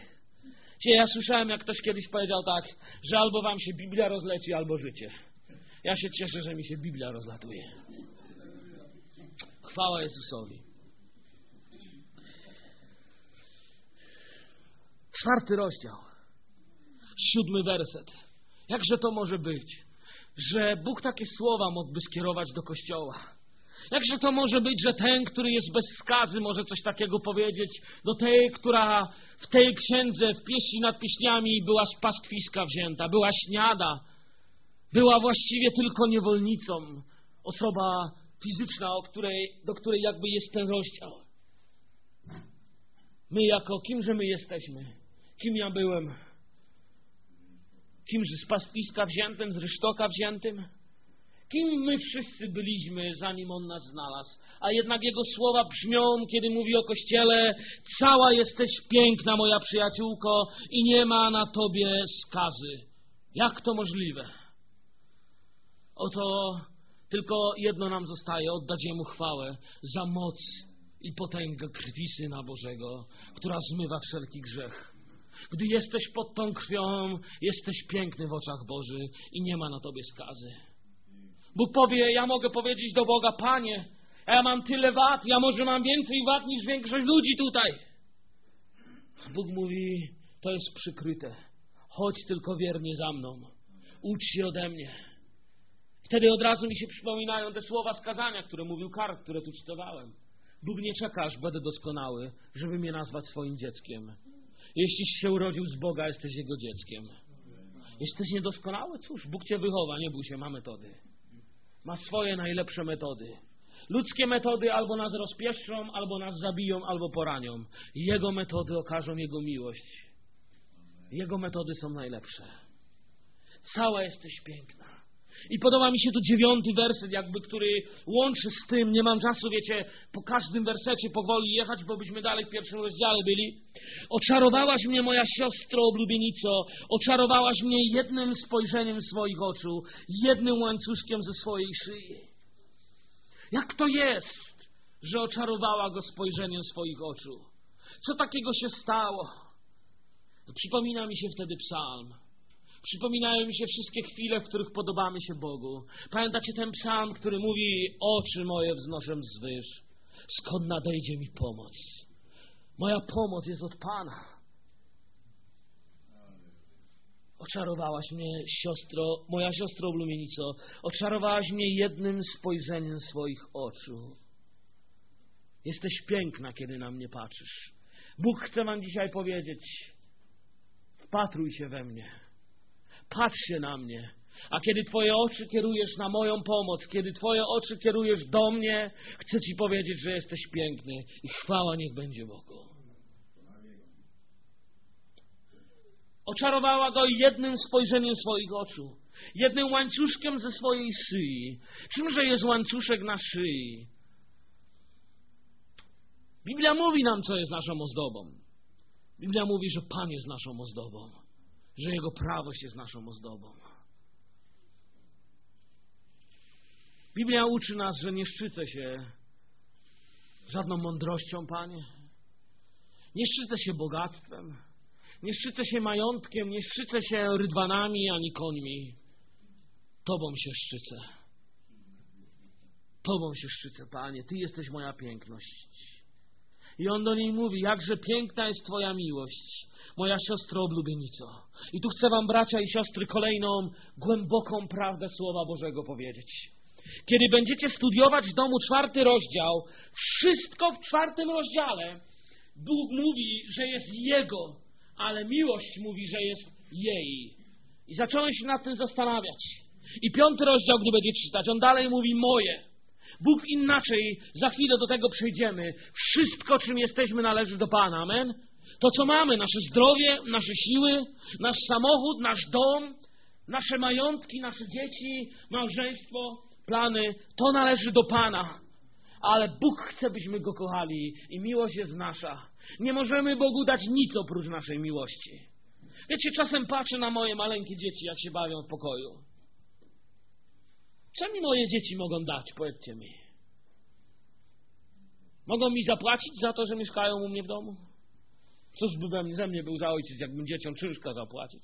Gdzie ja słyszałem, jak ktoś kiedyś powiedział tak, że albo wam się Biblia rozleci, albo życie. Ja się cieszę, że mi się Biblia rozlatuje. Chwała Jezusowi. Czwarty rozdział. Siódmy werset. Jakże to może być, że Bóg takie słowa mógłby skierować do Kościoła? Jakże to może być, że ten, który jest bez skazy, może coś takiego powiedzieć do tej, która w tej księdze, w pieśni nad pieśniami była z pastwiska wzięta, była śniada, była właściwie tylko niewolnicą, osoba fizyczna, o której, do której jakby jest ten rozdział. My jako, kimże my jesteśmy? Kim ja byłem? Kimże z pastwiska wziętym, z rysztoka wziętym? Kim my wszyscy byliśmy, zanim On nas znalazł? A jednak Jego słowa brzmią, kiedy mówi o Kościele, cała jesteś piękna, moja przyjaciółko, i nie ma na Tobie skazy. Jak to możliwe? Oto tylko jedno nam zostaje, oddać Jemu chwałę za moc i potęgę krwi Syna Bożego, która zmywa wszelki grzech. Gdy jesteś pod tą krwią, jesteś piękny w oczach Boży i nie ma na tobie skazy. Bóg powie, ja mogę powiedzieć do Boga, Panie, ja mam tyle wad, ja może mam więcej wad niż większość ludzi tutaj. Bóg mówi, to jest przykryte. Chodź tylko wiernie za mną. Ucz się ode mnie. Wtedy od razu mi się przypominają te słowa skazania, które mówił Karl, które tu cytowałem. Bóg nie czeka, aż będę doskonały, żeby mnie nazwać swoim dzieckiem. Jeśliś się urodził z Boga, jesteś Jego dzieckiem. Jesteś niedoskonały? Cóż, Bóg Cię wychowa, nie bój się, ma metody. Ma swoje najlepsze metody. Ludzkie metody albo nas rozpieszczą, albo nas zabiją, albo poranią. Jego metody okażą Jego miłość. Jego metody są najlepsze. Cała jesteś piękna. I podoba mi się tu dziewiąty werset, jakby, który łączy z tym, nie mam czasu, wiecie, po każdym wersecie powoli jechać, bo byśmy dalej w pierwszym rozdziale byli. Oczarowałaś mnie, moja siostro, oblubienico, oczarowałaś mnie jednym spojrzeniem swoich oczu, jednym łańcuszkiem ze swojej szyi. Jak to jest, że oczarowała go spojrzeniem swoich oczu? Co takiego się stało? Przypomina mi się wtedy psalm. Przypominają mi się wszystkie chwile, w których podobamy się Bogu. Pamiętacie ten psalm, który mówi: Oczy moje wznoszę zwyż, skąd nadejdzie mi pomoc? Moja pomoc jest od Pana. Oczarowałaś mnie, siostro, moja siostro oblumienico, oczarowałaś mnie jednym spojrzeniem swoich oczu. Jesteś piękna, kiedy na mnie patrzysz. Bóg chce Wam dzisiaj powiedzieć: wpatruj się we mnie. Patrz się na mnie. A kiedy Twoje oczy kierujesz na moją pomoc, kiedy Twoje oczy kierujesz do mnie, chcę Ci powiedzieć, że jesteś piękny i chwała niech będzie Bogu. Oczarowała go jednym spojrzeniem swoich oczu, jednym łańcuszkiem ze swojej szyi. Czymże jest łańcuszek na szyi? Biblia mówi nam, co jest naszą ozdobą. Biblia mówi, że Pan jest naszą ozdobą że Jego prawość jest naszą ozdobą. Biblia uczy nas, że nie szczycę się żadną mądrością, Panie. Nie szczycę się bogactwem. Nie szczycę się majątkiem. Nie szczycę się rydwanami ani końmi. Tobą się szczycę. Tobą się szczycę, Panie. Ty jesteś moja piękność. I on do niej mówi, jakże piękna jest Twoja miłość moja siostro oblubienico. I tu chcę wam, bracia i siostry, kolejną głęboką prawdę Słowa Bożego powiedzieć. Kiedy będziecie studiować w domu czwarty rozdział, wszystko w czwartym rozdziale Bóg mówi, że jest Jego, ale miłość mówi, że jest jej. I zacząłem się nad tym zastanawiać. I piąty rozdział, gdy będziecie czytać, on dalej mówi moje. Bóg inaczej, za chwilę do tego przejdziemy. Wszystko, czym jesteśmy, należy do Pana. Amen? To, co mamy, nasze zdrowie, nasze siły, nasz samochód, nasz dom, nasze majątki, nasze dzieci, małżeństwo, plany, to należy do Pana. Ale Bóg chce, byśmy Go kochali i miłość jest nasza. Nie możemy Bogu dać nic oprócz naszej miłości. Wiecie, czasem patrzę na moje maleńkie dzieci, jak się bawią w pokoju. Co mi moje dzieci mogą dać, powiedzcie mi? Mogą mi zapłacić za to, że mieszkają u mnie w domu? Cóż by ze mnie był za ojciec, jakbym dzieciom czynszka zapłacić?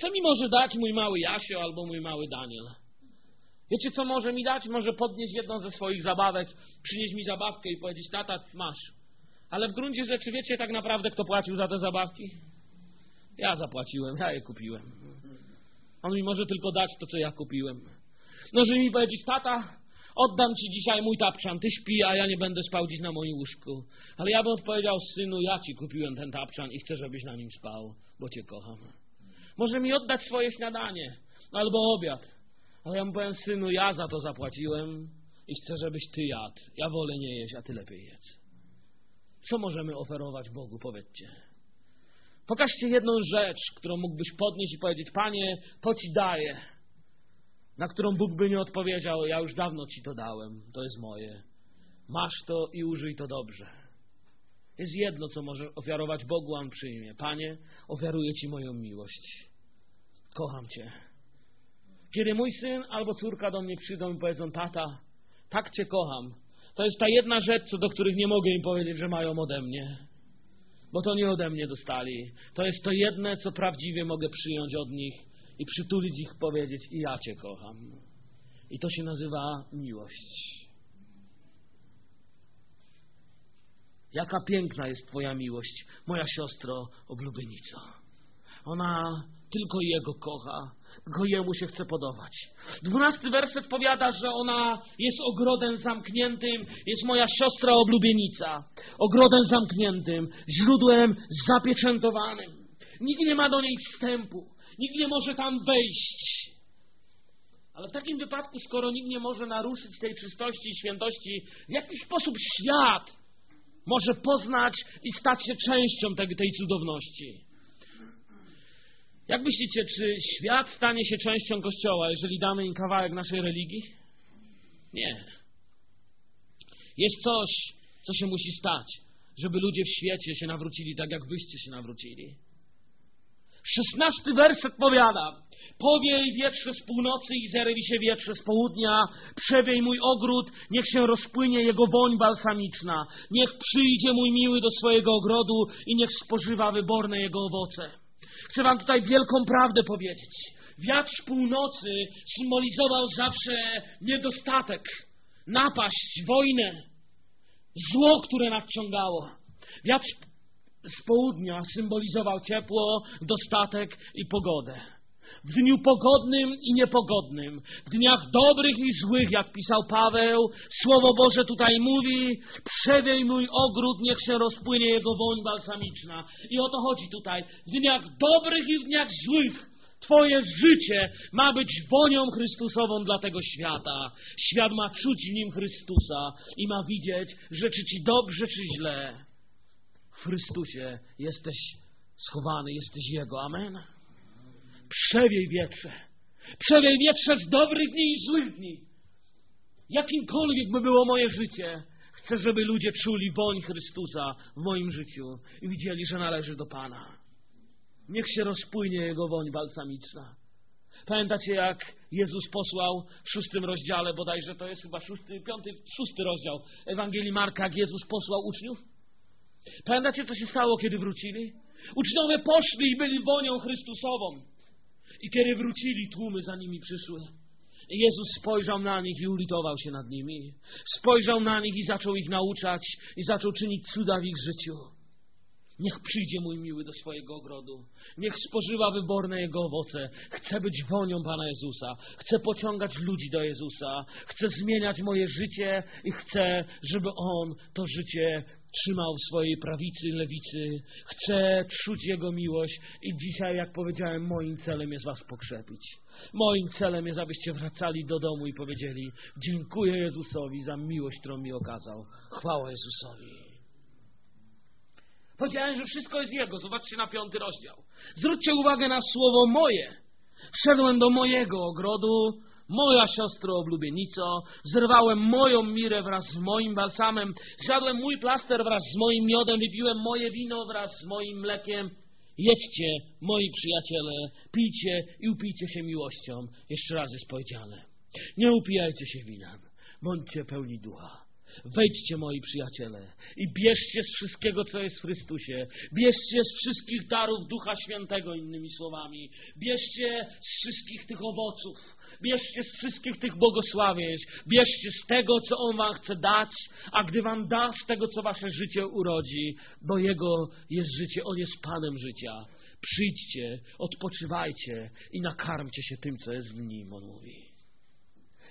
Co mi może dać mój mały Jasio albo mój mały Daniel? Wiecie, co może mi dać? Może podnieść jedną ze swoich zabawek, przynieść mi zabawkę i powiedzieć, tata, masz. Ale w gruncie rzeczy wiecie tak naprawdę, kto płacił za te zabawki? Ja zapłaciłem, ja je kupiłem. On mi może tylko dać to, co ja kupiłem. Żeby mi powiedzieć, tata, oddam ci dzisiaj mój tapczan, ty śpi, a ja nie będę spał dziś na moim łóżku. Ale ja bym odpowiedział, synu, ja ci kupiłem ten tapczan i chcę, żebyś na nim spał, bo cię kocham. Może mi oddać swoje śniadanie albo obiad. Ale ja mu powiem, synu, ja za to zapłaciłem i chcę, żebyś ty jadł. Ja wolę nie jeść, a ty lepiej jedz. Co możemy oferować Bogu, powiedzcie? Pokażcie jedną rzecz, którą mógłbyś podnieść i powiedzieć, Panie, to Ci daję. Na którą Bóg by nie odpowiedział, ja już dawno ci to dałem, to jest moje. Masz to i użyj to dobrze. Jest jedno, co może ofiarować Bogu, a On przyjmie. Panie, ofiaruję Ci moją miłość. Kocham Cię. Kiedy mój syn albo córka do mnie przyjdą i powiedzą, tata, tak Cię kocham, to jest ta jedna rzecz, co do których nie mogę im powiedzieć, że mają ode mnie. Bo to nie ode mnie dostali. To jest to jedne, co prawdziwie mogę przyjąć od nich i przytulić ich, powiedzieć, i ja Cię kocham. I to się nazywa miłość. Jaka piękna jest Twoja miłość, moja siostro oblubienico. Ona tylko Jego kocha, tylko Jemu się chce podobać. Dwunasty werset powiada, że ona jest ogrodem zamkniętym, jest moja siostra oblubienica. Ogrodem zamkniętym, źródłem zapieczętowanym. Nikt nie ma do niej wstępu, nikt nie może tam wejść. Ale w takim wypadku, skoro nikt nie może naruszyć tej czystości i świętości, w jakiś sposób świat może poznać i stać się częścią tej, tej cudowności. Jak myślicie, czy świat stanie się częścią Kościoła, jeżeli damy im kawałek naszej religii? Nie. Jest coś, co się musi stać, żeby ludzie w świecie się nawrócili tak, jak wyście się nawrócili. Szesnasty werset powiada, Powiej wietrze z północy i zerwij się wietrze z południa, przewiej mój ogród, niech się rozpłynie jego woń balsamiczna, niech przyjdzie mój miły do swojego ogrodu i niech spożywa wyborne jego owoce. Chcę wam tutaj wielką prawdę powiedzieć. Wiatr północy symbolizował zawsze niedostatek, napaść, wojnę, zło, które nadciągało. Wiatr z południa symbolizował ciepło, dostatek i pogodę w dniu pogodnym i niepogodnym, w dniach dobrych i złych, jak pisał Paweł, Słowo Boże tutaj mówi, przewiej mój ogród, niech się rozpłynie jego woń balsamiczna. I o to chodzi tutaj. W dniach dobrych i w dniach złych Twoje życie ma być wonią Chrystusową dla tego świata. Świat ma czuć w nim Chrystusa i ma widzieć, że czy Ci dobrze, czy źle, w Chrystusie jesteś schowany, jesteś Jego. Amen. Przewiej wietrze. Przewiej wietrze z dobrych dni i złych dni. Jakimkolwiek by było moje życie, chcę, żeby ludzie czuli woń Chrystusa w moim życiu i widzieli, że należy do Pana. Niech się rozpłynie Jego woń balsamiczna. Pamiętacie, jak Jezus posłał w szóstym rozdziale, bodajże to jest chyba szósty, piąty, szósty rozdział Ewangelii Marka, jak Jezus posłał uczniów? Pamiętacie, co się stało, kiedy wrócili? Uczniowie poszli i byli wonią Chrystusową. I kiedy wrócili, tłumy za nimi przyszły. Jezus spojrzał na nich i ulitował się nad nimi. Spojrzał na nich i zaczął ich nauczać i zaczął czynić cuda w ich życiu. Niech przyjdzie mój miły do swojego ogrodu. Niech spożywa wyborne jego owoce. Chcę być wonią Pana Jezusa. Chcę pociągać ludzi do Jezusa. Chcę zmieniać moje życie i chcę, żeby On to życie trzymał w swojej prawicy, lewicy. Chcę czuć Jego miłość i dzisiaj, jak powiedziałem, moim celem jest Was pokrzepić. Moim celem jest, abyście wracali do domu i powiedzieli dziękuję Jezusowi za miłość, którą mi okazał. Chwała Jezusowi. Powiedziałem, że wszystko jest Jego. Zobaczcie na piąty rozdział. Zwróćcie uwagę na słowo moje. Wszedłem do mojego ogrodu, moja siostro oblubienico, zerwałem moją mirę wraz z moim balsamem, zjadłem mój plaster wraz z moim miodem, wypiłem moje wino wraz z moim mlekiem. Jedźcie, moi przyjaciele, pijcie i upijcie się miłością. Jeszcze raz jest powiedziane. Nie upijajcie się winem, bądźcie pełni ducha. Wejdźcie, moi przyjaciele, i bierzcie z wszystkiego, co jest w Chrystusie. Bierzcie z wszystkich darów Ducha Świętego, innymi słowami. Bierzcie z wszystkich tych owoców. Bierzcie z wszystkich tych błogosławieństw. Bierzcie z tego, co On wam chce dać, a gdy wam da z tego, co wasze życie urodzi, bo Jego jest życie, On jest Panem życia. Przyjdźcie, odpoczywajcie i nakarmcie się tym, co jest w Nim, On mówi.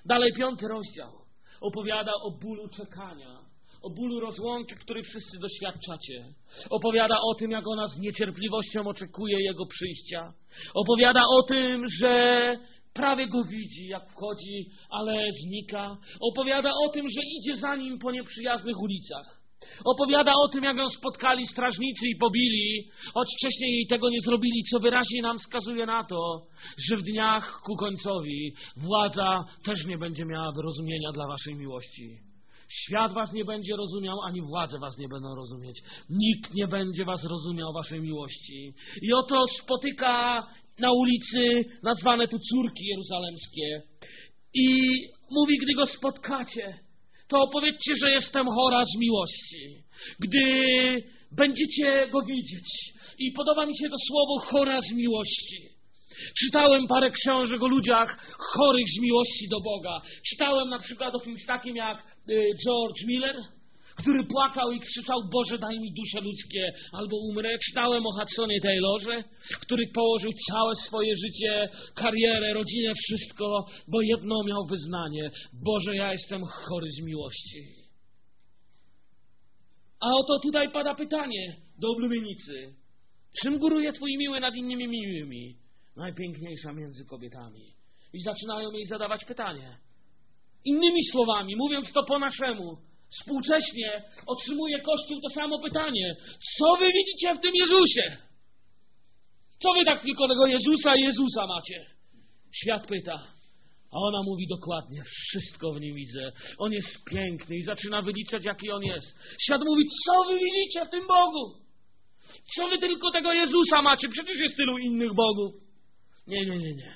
Dalej piąty rozdział opowiada o bólu czekania, o bólu rozłąki, który wszyscy doświadczacie. Opowiada o tym, jak ona z niecierpliwością oczekuje Jego przyjścia. Opowiada o tym, że prawie Go widzi, jak wchodzi, ale znika. Opowiada o tym, że idzie za Nim po nieprzyjaznych ulicach. Opowiada o tym, jak ją spotkali strażnicy i pobili, choć wcześniej jej tego nie zrobili, co wyraźnie nam wskazuje na to, że w dniach ku końcowi władza też nie będzie miała wyrozumienia dla waszej miłości. Świat was nie będzie rozumiał, ani władze was nie będą rozumieć. Nikt nie będzie was rozumiał waszej miłości. I oto spotyka na ulicy nazwane tu córki jeruzalemskie. I mówi, gdy go spotkacie, to opowiedzcie, że jestem chora z miłości. Gdy będziecie go widzieć. I podoba mi się to słowo chora z miłości. Czytałem parę książek o ludziach chorych z miłości do Boga. Czytałem na przykład o kimś takim jak y, George Miller, który płakał i krzyczał, Boże daj mi dusze ludzkie, albo umrę. Czytałem o Hudsonie Taylorze, który położył całe swoje życie, karierę, rodzinę, wszystko, bo jedno miał wyznanie, Boże ja jestem chory z miłości. A oto tutaj pada pytanie do oblubienicy. Czym góruje Twój miły nad innymi miłymi? Najpiękniejsza między kobietami. I zaczynają jej zadawać pytanie. Innymi słowami, mówiąc to po naszemu, Współcześnie otrzymuje Kościół to samo pytanie. Co wy widzicie w tym Jezusie? Co wy tak tylko tego Jezusa Jezusa macie? Świat pyta. A ona mówi dokładnie, wszystko w nim widzę. On jest piękny i zaczyna wyliczać, jaki on jest. Świat mówi, co wy widzicie w tym Bogu? Co wy tylko tego Jezusa macie? Przecież jest tylu innych Bogów. Nie, nie, nie, nie.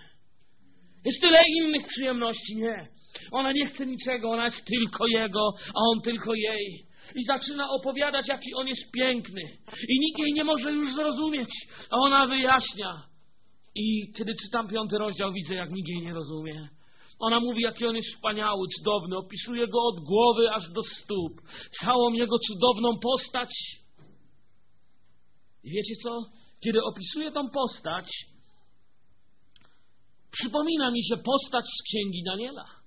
Jest tyle innych przyjemności. Nie. Ona nie chce niczego, ona jest tylko jego, a on tylko jej. I zaczyna opowiadać, jaki on jest piękny. I nikt jej nie może już zrozumieć, a ona wyjaśnia. I kiedy czytam piąty rozdział, widzę, jak nikt jej nie rozumie. Ona mówi, jaki on jest wspaniały, cudowny, opisuje go od głowy aż do stóp, całą jego cudowną postać. I wiecie co? Kiedy opisuje tą postać, przypomina mi się postać z księgi Daniela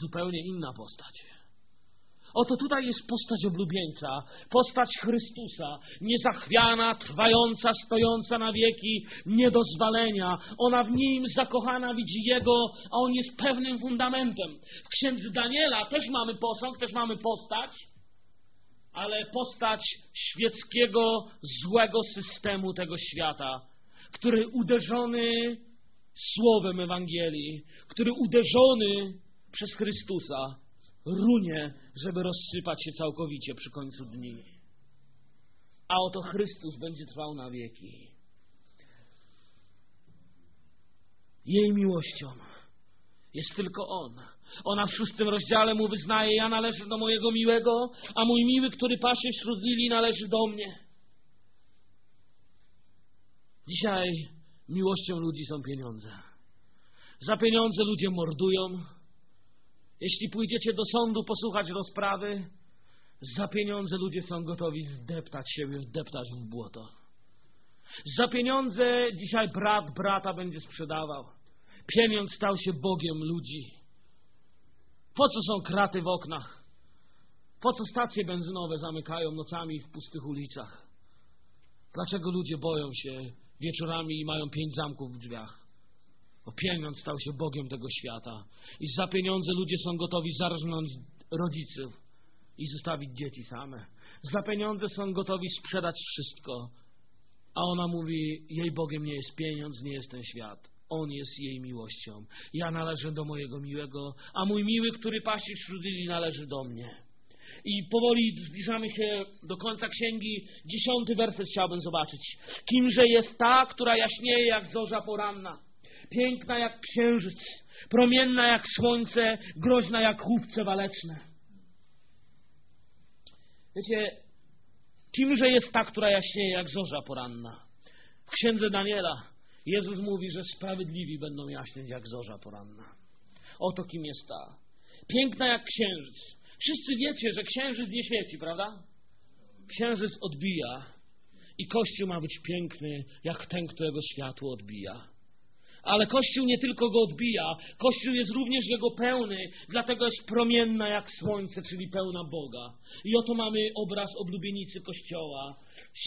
zupełnie inna postać. Oto tutaj jest postać oblubieńca, postać Chrystusa, niezachwiana, trwająca, stojąca na wieki, nie do zwalenia. Ona w nim zakochana widzi Jego, a On jest pewnym fundamentem. W księdze Daniela też mamy posąg, też mamy postać, ale postać świeckiego, złego systemu tego świata, który uderzony słowem Ewangelii, który uderzony przez Chrystusa runie, żeby rozsypać się całkowicie przy końcu dni. A oto Chrystus będzie trwał na wieki. Jej miłością jest tylko On. Ona w szóstym rozdziale mu wyznaje, ja należę do mojego miłego, a mój miły, który pasie wśród lili, należy do mnie. Dzisiaj miłością ludzi są pieniądze. Za pieniądze ludzie mordują, jeśli pójdziecie do sądu posłuchać rozprawy, za pieniądze ludzie są gotowi zdeptać siebie, zdeptać w błoto. Za pieniądze dzisiaj brat brata będzie sprzedawał. Pieniądz stał się Bogiem ludzi. Po co są kraty w oknach? Po co stacje benzynowe zamykają nocami w pustych ulicach? Dlaczego ludzie boją się wieczorami i mają pięć zamków w drzwiach? Bo pieniądz stał się Bogiem tego świata. I za pieniądze ludzie są gotowi zarżnąć rodziców i zostawić dzieci same. Za pieniądze są gotowi sprzedać wszystko. A ona mówi, jej Bogiem nie jest pieniądz, nie jest ten świat. On jest jej miłością. Ja należę do mojego miłego, a mój miły, który pasi wśród lili, należy do mnie. I powoli zbliżamy się do końca księgi. Dziesiąty werset chciałbym zobaczyć. Kimże jest ta, która jaśnieje jak zorza poranna? Piękna jak księżyc, promienna jak słońce, groźna jak chówce waleczne. Wiecie, kimże jest ta, która jaśnieje jak zorza poranna? W księdze Daniela Jezus mówi, że sprawiedliwi będą jaśnieć jak zorza poranna. Oto kim jest ta. Piękna jak księżyc. Wszyscy wiecie, że księżyc nie świeci, prawda? Księżyc odbija i Kościół ma być piękny, jak ten, którego światło odbija. Ale Kościół nie tylko go odbija, Kościół jest również jego pełny, dlatego jest promienna jak słońce, czyli pełna Boga. I oto mamy obraz oblubienicy Kościoła.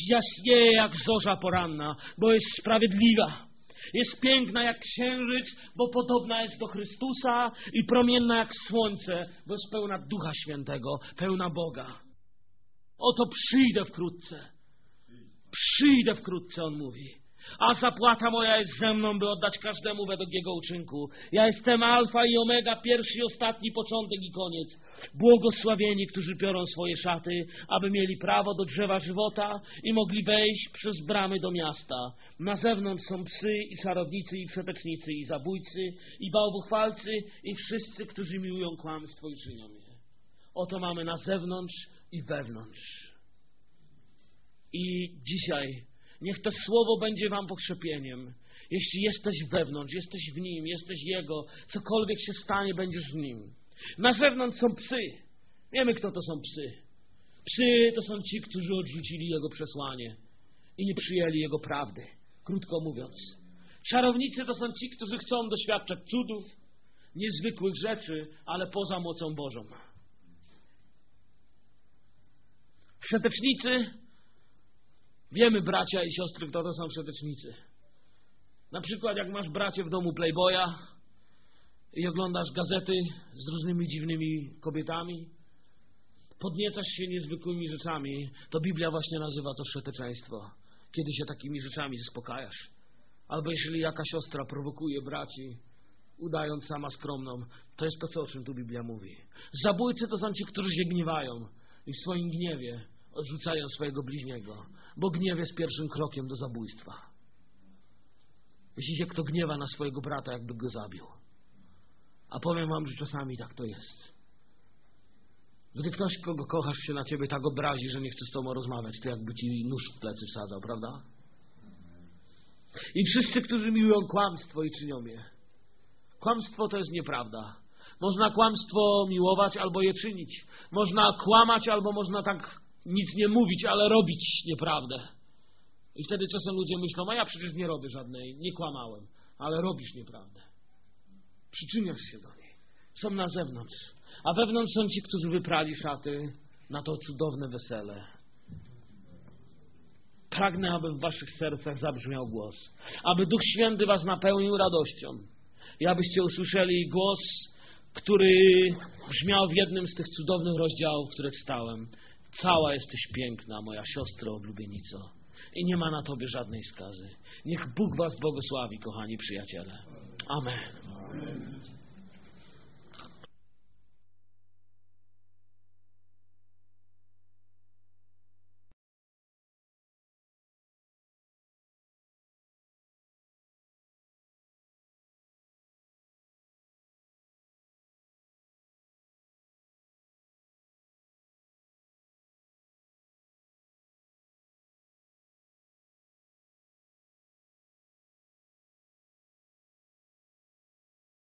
Jaśnieje jak zorza poranna, bo jest sprawiedliwa. Jest piękna jak księżyc, bo podobna jest do Chrystusa i promienna jak słońce, bo jest pełna Ducha Świętego, pełna Boga. Oto przyjdę wkrótce. Przyjdę wkrótce, on mówi. A zapłata moja jest ze mną, by oddać każdemu według jego uczynku. Ja jestem alfa i omega, pierwszy i ostatni, początek i koniec. Błogosławieni, którzy biorą swoje szaty, aby mieli prawo do drzewa żywota i mogli wejść przez bramy do miasta. Na zewnątrz są psy i czarownicy i przetecznicy i zabójcy i bałwochwalcy i wszyscy, którzy miłują kłamstwo i czynią je. Oto mamy na zewnątrz i wewnątrz. I dzisiaj niech to słowo będzie wam pokrzepieniem. Jeśli jesteś wewnątrz, jesteś w nim, jesteś jego, cokolwiek się stanie, będziesz w nim. Na zewnątrz są psy. Wiemy, kto to są psy. Psy to są ci, którzy odrzucili jego przesłanie i nie przyjęli jego prawdy. Krótko mówiąc. Czarownicy to są ci, którzy chcą doświadczać cudów, niezwykłych rzeczy, ale poza mocą Bożą. Przetecznicy, wiemy bracia i siostry, kto to są przetecznicy. Na przykład jak masz bracie w domu Playboya i oglądasz gazety z różnymi dziwnymi kobietami, podniecasz się niezwykłymi rzeczami, to Biblia właśnie nazywa to przeteczeństwo. Kiedy się takimi rzeczami zaspokajasz. Albo jeśli jaka siostra prowokuje braci, udając sama skromną, to jest to, co, o czym tu Biblia mówi. Zabójcy to są ci, którzy się gniewają i w swoim gniewie odrzucają swojego bliźniego, bo gniew jest pierwszym krokiem do zabójstwa. Jeśli się kto gniewa na swojego brata, jakby go zabił. A powiem wam, że czasami tak to jest. Gdy ktoś, kogo kochasz, się na ciebie tak obrazi, że nie chce z tobą rozmawiać, to jakby ci nóż w plecy wsadzał, prawda? I wszyscy, którzy miłują kłamstwo i czynią je. Kłamstwo to jest nieprawda. Można kłamstwo miłować albo je czynić. Można kłamać albo można tak nic nie mówić, ale robić nieprawdę. I wtedy czasem ludzie myślą, a ja przecież nie robię żadnej, nie kłamałem, ale robisz nieprawdę. Przyczyniasz się do niej. Są na zewnątrz. A wewnątrz są ci, którzy wyprali szaty na to cudowne wesele. Pragnę, aby w waszych sercach zabrzmiał głos. Aby Duch Święty was napełnił radością. I abyście usłyszeli głos, który brzmiał w jednym z tych cudownych rozdziałów, które czytałem. Cała jesteś piękna, moja siostro oblubienico. I nie ma na tobie żadnej skazy. Niech Bóg was błogosławi, kochani przyjaciele. Amen.